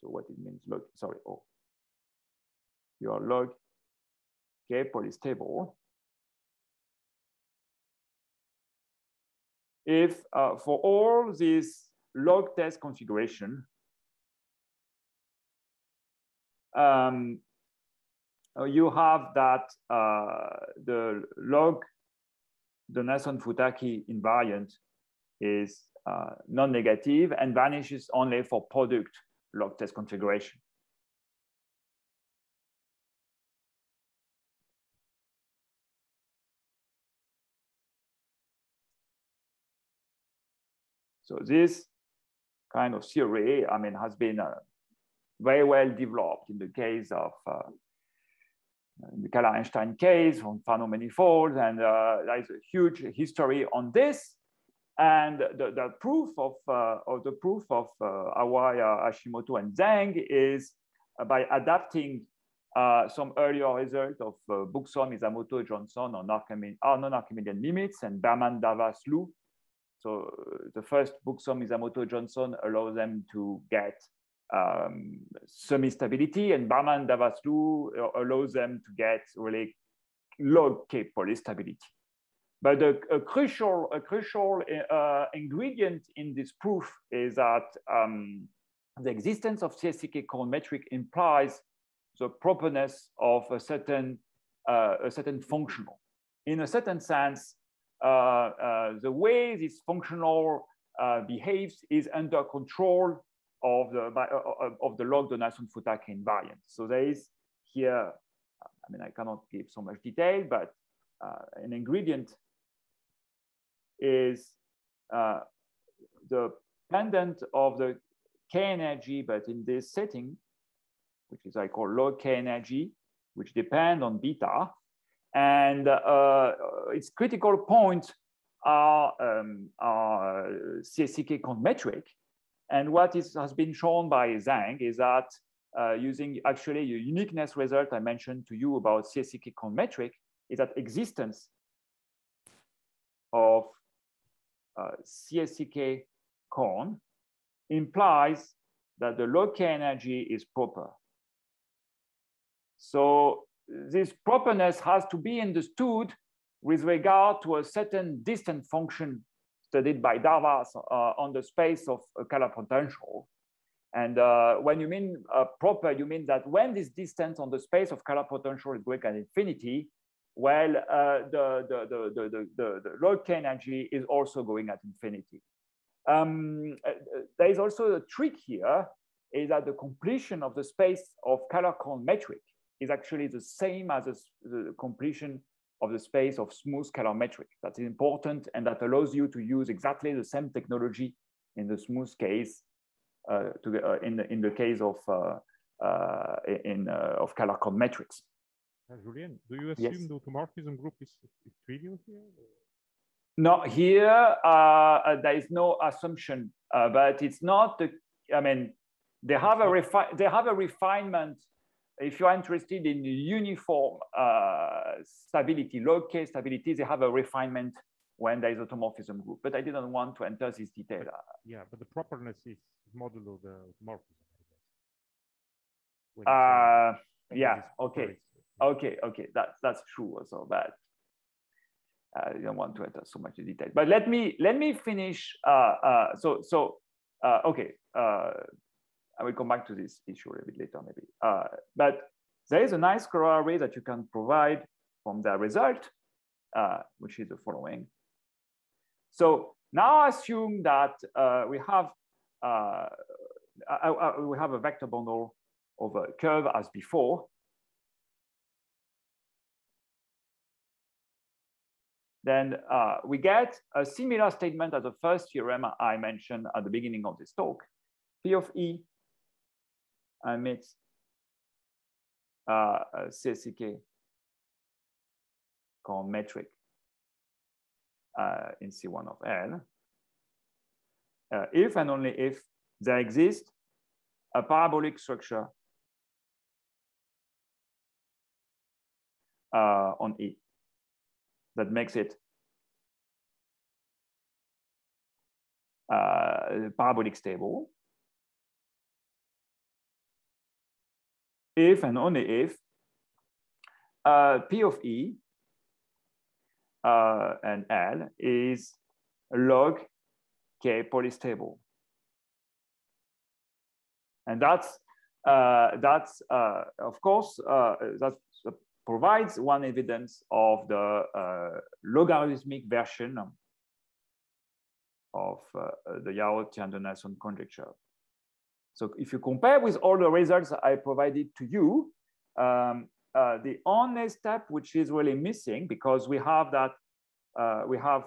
S1: So what it means, log, sorry, oh. You are log k polystable. If uh, for all these log test configuration, um, uh, you have that uh, the log Donaldson Futaki invariant is uh, non-negative and vanishes only for product log test configuration. So this kind of theory, I mean, has been uh, very well developed in the case of uh, the Kähler-Einstein case on Fano manifolds, and uh, there is a huge history on this. And the, the proof of, uh, of the proof of uh, Aoi, Hashimoto, and Zheng is uh, by adapting uh, some earlier result of uh, Boucksom, Hisamoto, Jonsson on non-Archimedean limits and Berman, Darvas, Lu. So the first Boucksom, Hisamoto, Jonsson allow them to get um, semi-stability and Berman, Darvas, Lu allows them to get really log K polystability. But a, a crucial, a crucial uh, ingredient in this proof is that um, the existence of CSCK cone metric implies the properness of a certain, uh, a certain functional. In a certain sense, uh, uh the way this functional uh, behaves is under control of the, uh, of the log Donaldson-Futaki invariant. So there is here, I mean, I cannot give so much detail, but an ingredient is uh, the pendant of the K energy, but in this setting, which is I call log K energy, which depend on beta. And uh, its critical points are, um, are CSCK metric. And what is, has been shown by Zheng is that uh, using actually a uniqueness result I mentioned to you about CSCK metric is that existence of uh, CSCK cone implies that the K energy is proper. So this properness has to be understood with regard to a certain distant function studied by Darvas uh, on the space of a Kähler potential. And uh, when you mean uh, proper, you mean that when this distance on the space of Kähler potential is greater than infinity, well, uh, the, the, the, the, the, the log k energy is also going at infinity. Um, uh, there is also a trick here, is that the completion of the space of Kähler-cone metric is actually the same as the completion of the space of smooth Kähler metric. That's important, and that allows you to use exactly the same technology in the smooth case, uh, to, uh, in, the, in the case of, uh, uh in, uh, of Kähler-cone metrics.
S3: Uh, Julien, do you assume yes. the automorphism group is, is trivial here?
S1: No, here there is no assumption, uh, but it's not. The, I mean, they have a refi- they have a refinement. If you're interested in uniform uh, stability, log k stability, they have a refinement when there is automorphism group. But I didn't want to enter this detail.
S3: But, yeah, but the properness is modulo the automorphism.
S1: Uh, yeah. Okay. Okay, okay, that's that's true also, but uh, I don't want to enter so much detail. But let me let me finish. Uh, uh, so so uh, okay, uh, I will come back to this issue a little bit later, maybe. Uh, but there is a nice corollary that you can provide from the result, which is the following. So now assume that we have we have a vector bundle of a curve as before, then uh, we get a similar statement as the first theorem I mentioned at the beginning of this talk. P of E emits uh, CSCK called metric uh, in C1 of L. Uh, if and only if there exists a parabolic structure uh, on E that makes it uh, parabolic stable. If and only if uh, P of E uh, and L is log K polystable. And that's, uh, that's uh, of course, uh, that's provides one evidence of the uh, logarithmic version of the Yau-Tian-Donaldson conjecture. So if you compare with all the results I provided to you, um, uh, the only step which is really missing because we have that uh, we have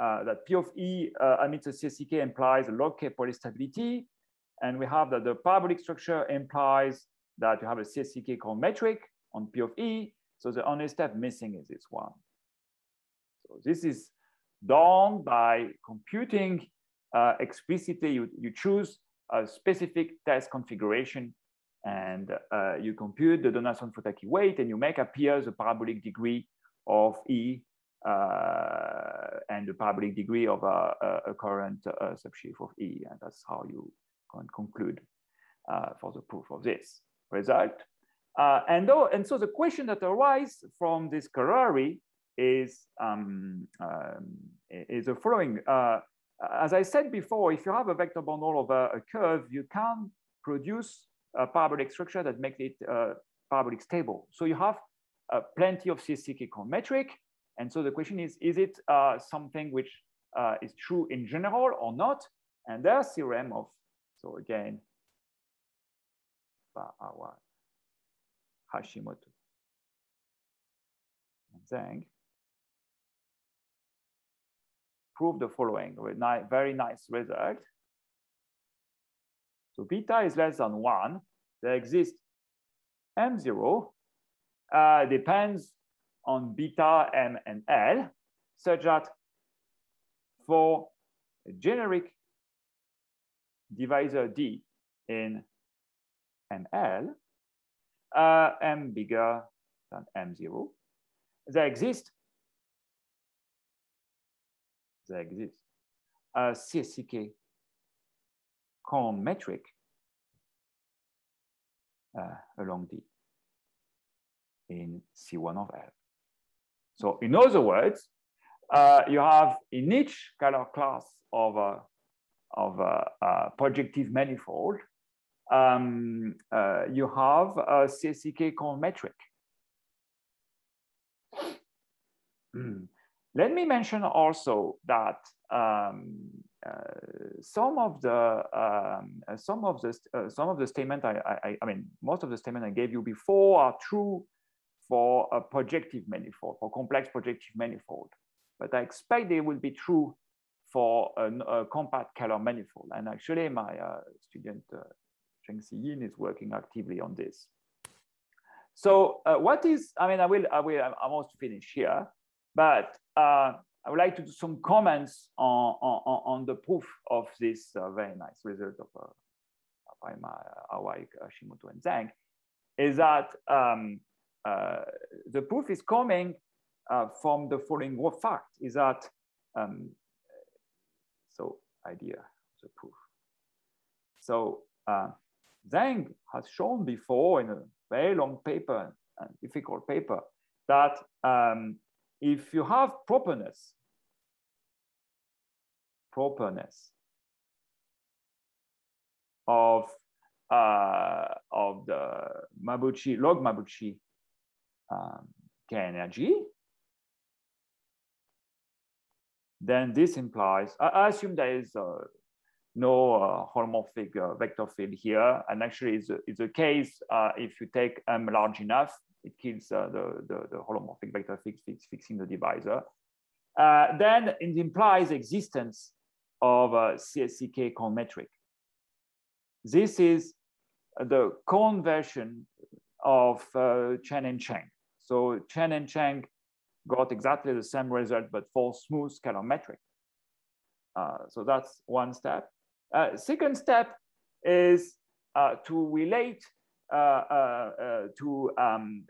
S1: uh, that P of E uh, amidst the CSCK implies a log K polystability, and we have that the parabolic structure implies that you have a CSCK called metric on P of E. So the only step missing is this one. So this is done by computing uh, explicitly. You, you choose a specific test configuration and uh, you compute the Donaldson-Futaki weight and you make appear the parabolic degree of E uh, and the parabolic degree of a, a current uh, subsheaf of E. And that's how you can conclude uh, for the proof of this result. Uh, and, though, and so the question that arises from this corollary is, um, um, is the following. As I said before, if you have a vector bundle over a curve, you can produce a parabolic structure that makes it uh, parabolic stable. So you have uh, plenty of CSCK metric. And so the question is, is it uh, something which uh, is true in general or not? And there's theorem of, so again, Hashimoto and Zheng prove the following, very nice result. So beta is less than one. There exists M0, uh, depends on beta, M, and L, such that for a generic divisor D in ML, uh, M bigger than M0, there exists there exist. a CSCK cone metric uh, along D in C1 of L. So in other words, uh, you have in each Kähler class of a, of a, a projective manifold, um, uh, you have a CSCK cone metric. Hmm. Let me mention also that um, uh, some of the um, uh, some of the uh, some of the statement I, I, I mean most of the statement I gave you before are true for a projective manifold for complex projective manifold, but I expect they will be true for an, a compact Kähler manifold. And actually, my uh, student uh, Cheng Yin is working actively on this. So uh, what is I mean I will I will I'm almost finish here, but I would like to do some comments on, on, on the proof of this uh, very nice result of uh, uh, Aoi, Hashimoto, and Zheng, is that um, uh, the proof is coming uh, from the following fact, is that, um, so idea, the proof. So uh, Zheng has shown before in a very long paper, and difficult paper, that um, if you have properness, properness of uh, of the Mabuchi log Mabuchi um, K energy, then this implies I, I assume there is uh, no uh, holomorphic uh, vector field here, and actually it's a, it's a case uh, if you take m large enough, it kills uh, the, the, the, holomorphic vector fix, fix, fixing the divisor. Uh, then it implies existence of a CSCK cone metric. This is the cone version of uh, Chen and Cheng. So Chen and Cheng got exactly the same result, but for smooth Kähler metric. Uh, so that's one step. Uh, second step is uh, to relate uh, uh, to, um,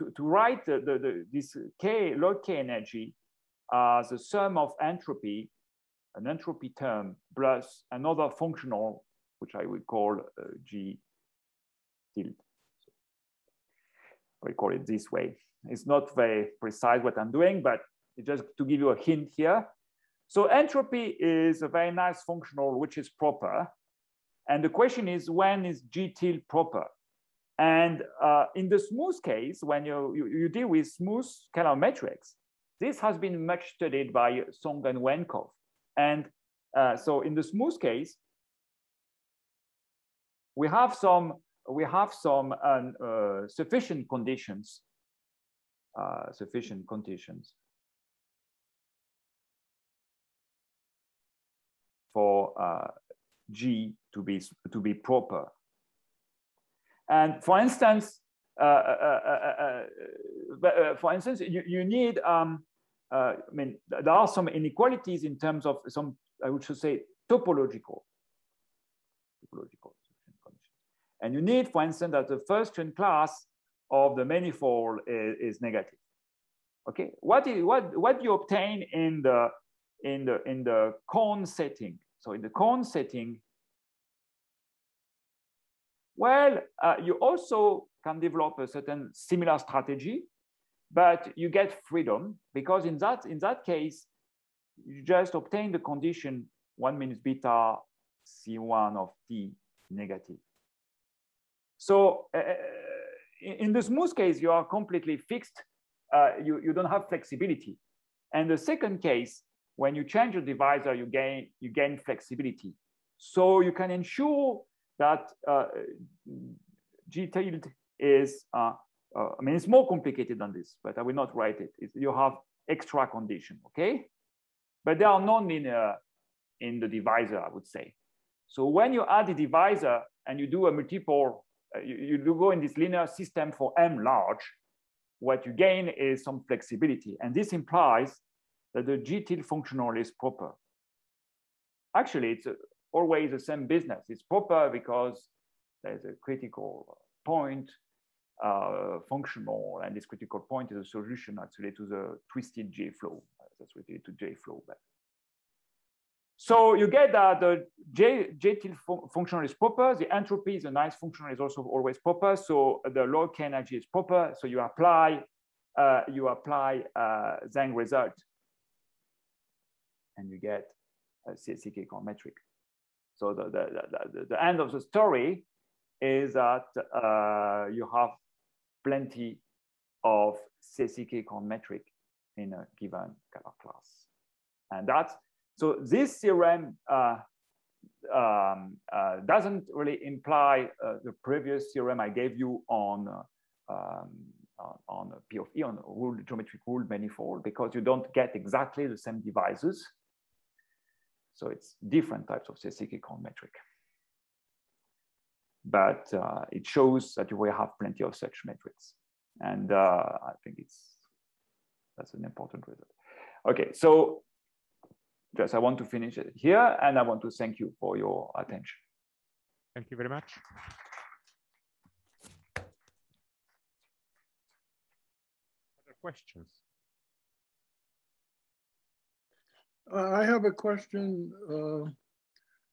S1: to, to write the, the, the, this K log K energy as the sum of entropy, an entropy term, plus another functional, which I will call uh, G tilde. we call it this way. It's not very precise what I'm doing, but just to give you a hint here. So entropy is a very nice functional which is proper. And the question is, when is G tilde proper? And uh, in the smooth case, when you, you, you deal with smooth Kähler metrics, this has been much studied by Song and Weinkove. And Uh, so in the smooth case, we have some we have some um, uh, sufficient conditions, uh, sufficient conditions for uh, G to be to be proper. And for instance, uh, uh, uh, for instance, you, you need um, I mean, there are some inequalities in terms of some, I would say, topological, topological and you need, for instance, that the first class of the manifold is, is negative. Okay, what is what what you obtain in the in the in the cone setting? So in the cone setting, well, uh, you also can develop a certain similar strategy, but you get freedom because in that in that case, you just obtain the condition one minus beta c1 of t negative. So uh, in the smooth case, you are completely fixed. Uh, you, you don't have flexibility. And the second case, when you change your divisor, you gain, you gain flexibility. So you can ensure that uh, tilde is, uh, uh, I mean, it's more complicated than this, but I will not write it. It's, you have extra condition, okay? But they are non-linear in the divisor, I would say. So when you add the divisor and you do a multiple uh, you, you go in this linear system for m large, what you gain is some flexibility. And this implies that the G tilde functional is proper. Actually, it's always the same business. It's proper because there's a critical point uh, functional, and this critical point is a solution actually to the twisted J flow. That's related to J flow. But so you get that the J, J functional is proper. The entropy, the nice functional is also always proper. So the log k energy is proper. So you apply, uh, you apply uh, Zheng result and you get a CSCK metric. So the, the, the, the, end of the story is that uh, you have plenty of CSCK cone metric in a given Kähler class. And that's so this theorem uh, um, uh, doesn't really imply uh, the previous theorem I gave you on uh, um, on, P of E, on ruled, geometric ruled manifold, because you don't get exactly the same divisors. So it's different types of cone metric. But uh, it shows that you will have plenty of such metrics. And uh, I think it's, that's an important result. Okay, so just I want to finish it here and I want to thank you for your attention.
S3: Thank you very much. Other questions?
S4: Uh, I have a question. Uh,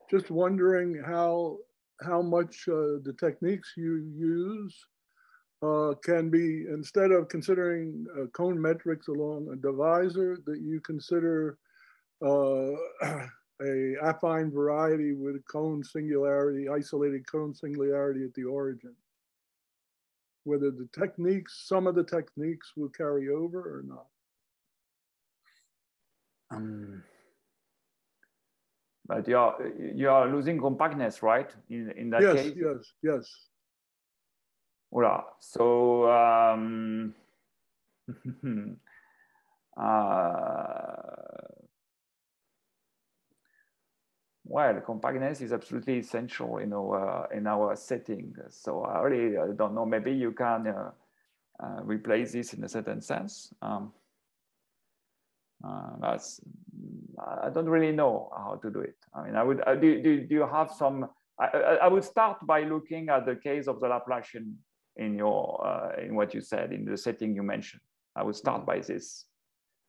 S4: just wondering how how much uh, the techniques you use uh, can be instead of considering uh, cone metrics along a divisor that you consider uh, a affine variety with cone singularity, isolated cone singularity at the origin. Whether the techniques, some of the techniques will carry over or not. Um,
S1: but you are you are losing compactness, right? In in that
S4: yes,
S1: case.
S4: Yes, yes, yes.
S1: Voilà. So um, uh, well, compactness is absolutely essential in our in our setting. So I really don't know. Maybe you can uh, uh, replace this in a certain sense. Um, uh, that's I don't really know how to do it. I mean, I would uh, do, do, do you have some? I, I would start by looking at the case of the Laplacian in your uh, in what you said in the setting you mentioned. I would start by this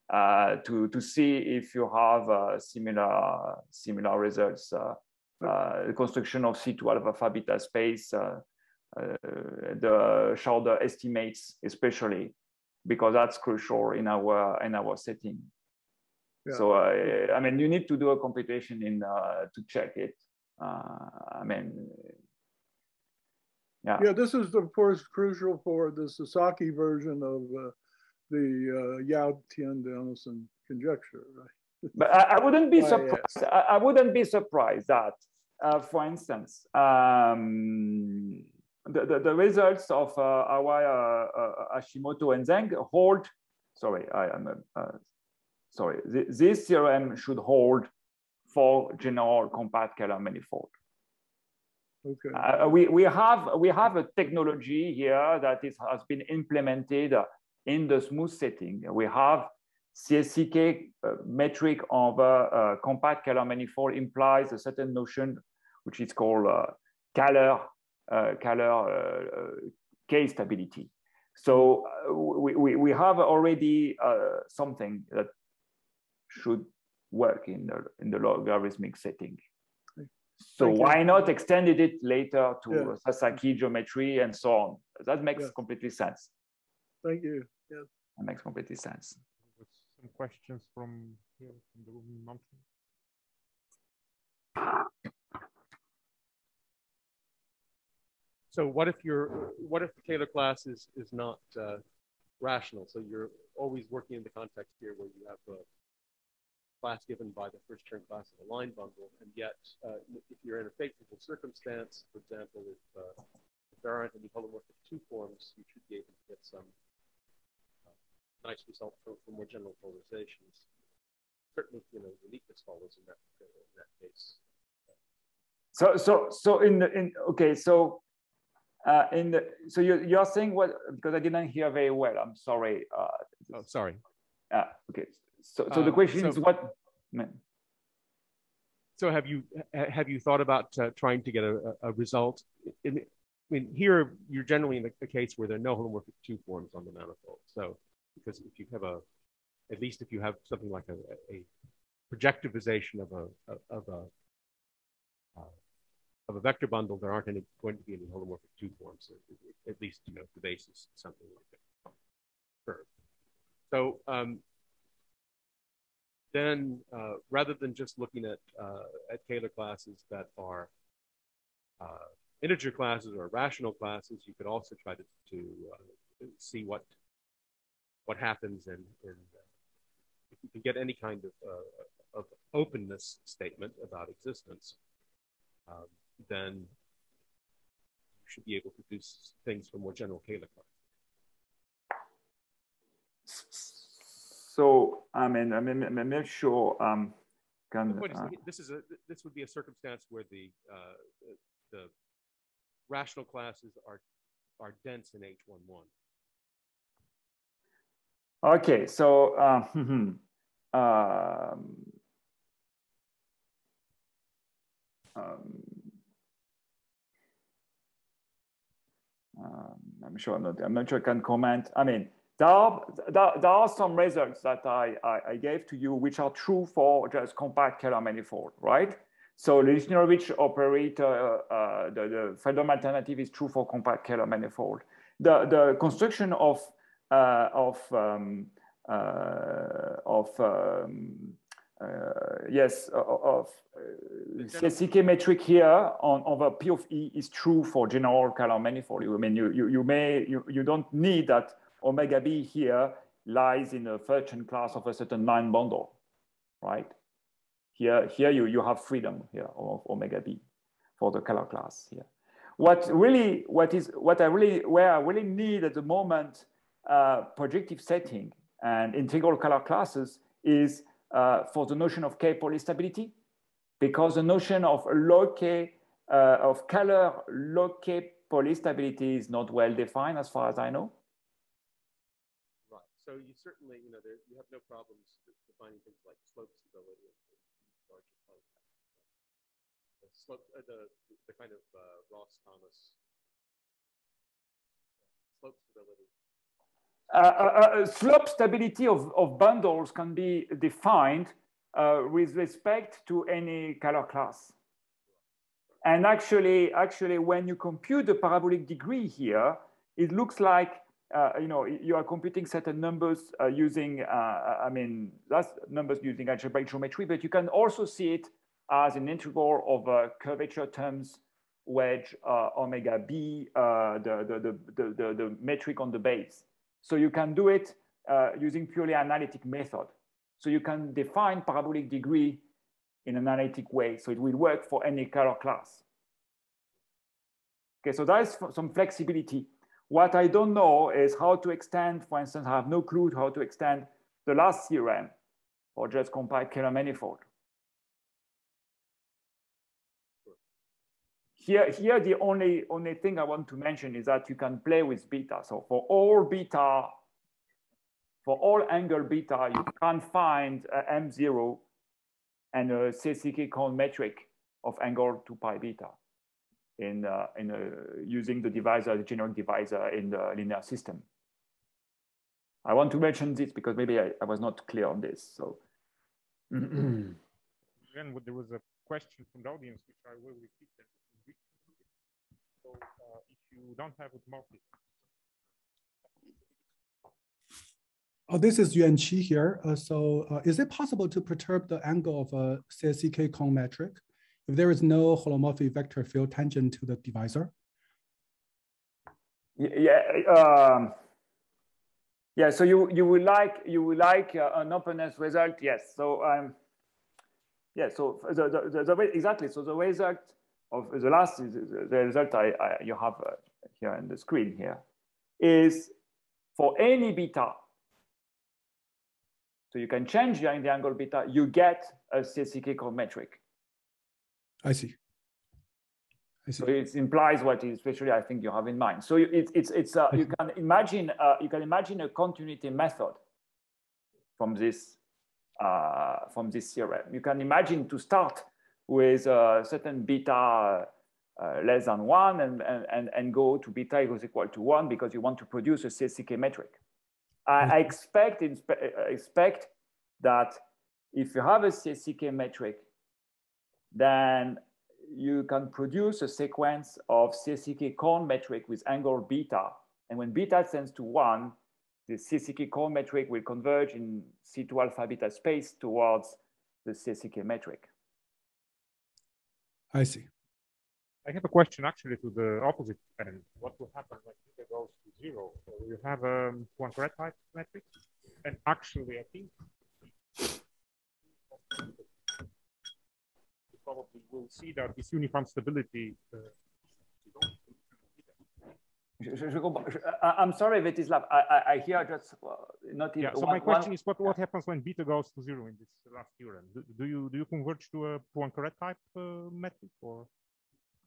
S1: uh, to, to see if you have uh, similar, similar results. Uh, the construction of C2 alpha beta space, the Schauder estimates, especially because that's crucial in our in our setting. Yeah. So I mean, you need to do a computation in uh, to check it. I mean,
S4: yeah. Yeah, this is of course crucial for the Sasaki version of the uh, Yau Tian Donaldson conjecture, right?
S1: But I, I wouldn't be
S4: Oh,
S1: surprised. I, I wouldn't be surprised that, uh, for instance, um, the, the, the results of uh, Aoi, uh, uh, Hashimoto, and Zheng hold. Sorry, I am. Uh, sorry, Th- this theorem should hold for general compact Kähler manifold.
S4: Okay.
S1: Uh, we, we, have, we have a technology here that is, has been implemented in the smooth setting. We have CSCK uh, metric of a compact Kähler manifold implies a certain notion, which is called uh, Kähler, uh, Kähler uh, uh, K stability. So uh, we, we, we have already uh, something that should work in the, in the logarithmic setting. So
S4: Thank you.
S1: why not extend it later to
S4: Yeah.
S1: Sasaki geometry and so on? That makes
S4: Yeah.
S1: completely sense.
S4: Thank you. Yes.
S1: That makes completely sense.
S3: Some questions from here from the room in Montreal.
S2: So what if you're, what if the Kähler class is, is not uh, rational? So you're always working in the context here where you have a class given by the first Chern class of a line bundle, and yet uh, if you're in a favorable circumstance, for example, if, uh, if there aren't any holomorphic two forms, you should be able to get some uh, nice result for, for more general polarizations. Certainly, you know, uniqueness follows in that, in that case.
S1: So so so in the in okay so uh, in the so you you're saying what because I didn't hear very well. I'm sorry. Uh,
S2: Oh, sorry.
S1: uh, okay. So so the
S2: Uh,
S1: question
S2: so-
S1: is what?
S2: So have you have you thought about uh, trying to get a, a a result? In, I mean, here you're generally in the, the case where there are no holomorphic two forms on the manifold. So because if you have a, at least if you have something like a, a projectivization of a of a uh, of a vector bundle, there aren't any going to be any holomorphic two forms. At least you know the basis is something like that. Curve. So um, then uh, rather than just looking at uh, at Kähler classes that are uh, integer classes or rational classes, you could also try to, to uh, see what what happens in uh, if you can get any kind of uh, of openness statement about existence, um, then you should be able to do things for more general Kähler classes.
S1: So I mean I mean I'm not sure um can
S2: is,
S1: uh,
S2: this is a this would be a circumstance where the uh, the, rational classes are are dense in H11.
S1: Okay, so uh, um, um, I'm sure I'm not, I'm not sure I can comment. I mean, there are, there, there are some results that I, I, I gave to you which are true for just compact Kähler manifold, right? So the Lichnerowicz operator, uh, the, the Fredholm alternative is true for compact Kähler manifold. The, the construction of uh, of um, uh, of um, uh, yes of, uh, CSCK metric here on over P of E is true for general Kähler manifold. I mean, you you, you may you, you don't need that omega B here lies in a function class of a certain line bundle, right? Here here you you have freedom here of omega B for the Kähler class here. What really what is what I really where I really need at the moment uh, projective setting and integral Kähler classes is uh, for the notion of K polystability, because the notion of log K, uh, of Kähler log K polystability is not well defined as far as I know.
S2: So you certainly, you know, there, you have no problems defining things like slope stability in, larger. The slope, uh, the the kind of uh, Ross Thomas slope stability.
S1: Uh, uh, uh, slope stability of, of bundles can be defined uh, with respect to any Kähler class. And actually, actually, when you compute the parabolic degree here, it looks like uh, you know you are computing certain numbers uh, using uh, I mean that's numbers using algebraic geometry, but you can also see it as an integral of uh, curvature terms wedge uh, omega b uh, the, the, the, the, the, metric on the base. So you can do it uh, using purely analytic method. So you can define parabolic degree in an analytic way. So it will work for any Kähler class. Okay, so that is some flexibility. What I don't know is how to extend, for instance, I have no clue how to extend the last theorem or just compact Kähler manifold. Here, here the only, only thing I want to mention is that you can play with beta. So for all beta, for all angle beta, you can find M0 and a CSCK cone metric of angle 2 pi beta in, uh, in uh, using the divisor, the generic divisor in the linear system. I want to mention this because maybe I, I was not clear on this. So
S3: then there was a question from the audience, which I will repeat. So uh, if you don't have it multi.
S5: Oh, this is Yuan Qi here. Uh, so uh, is it possible to perturb the angle of a CSCK cone metric if there is no holomorphic vector field tangent to the divisor?
S1: Yeah, um, yeah. So you you would like you would like uh, an openness result? Yes. So um, yeah. So the, the, the, the way exactly. So the result of the last the result I, I you have uh, here on the screen here is for any beta. So you can change the angle beta. You get a CSCK metric.
S5: I see.
S1: I see. So it implies what especially I think you have in mind. So it's it's it's uh, you can imagine uh, you can imagine a continuity method from this uh, from this theorem. You can imagine to start with a certain beta uh, less than one and, and, and go to beta equals equal to one because you want to produce a CSCK metric. I, I expect, expect that if you have a CSCK metric then you can produce a sequence of CSCK cone metric with angle beta. And when beta tends to one, the CSCK cone metric will converge in C2 alpha beta space towards the CSCK metric.
S5: I see.
S3: I have a question actually to the opposite end. What will happen when beta goes to zero? So you have a um, Poincare type metric, and actually I think probably will see that this uniform stability. Uh,
S1: I'm sorry, Vestislav. I, I, I hear just uh, not
S3: even. Yeah. So one, my question one, is, what, what happens when beta goes to zero in this last theorem? Do, do you do you converge to a Poincare type uh, metric or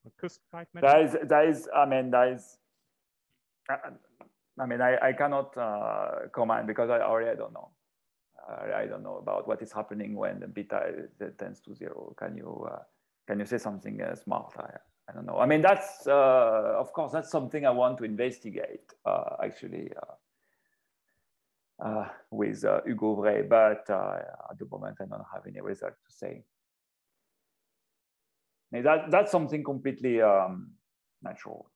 S3: a cusp type metric?
S1: That is that is. I mean, that is. I, I mean, I, I cannot uh, comment because I already I don't know. I don't know about what is happening when the beta tends to zero. Can you uh, can you say something uh, smart? I, I don't know. I mean, that's uh, of course that's something I want to investigate actually with Hugues Auvray, but at the moment I don't have any result to say. That that's something completely um, natural.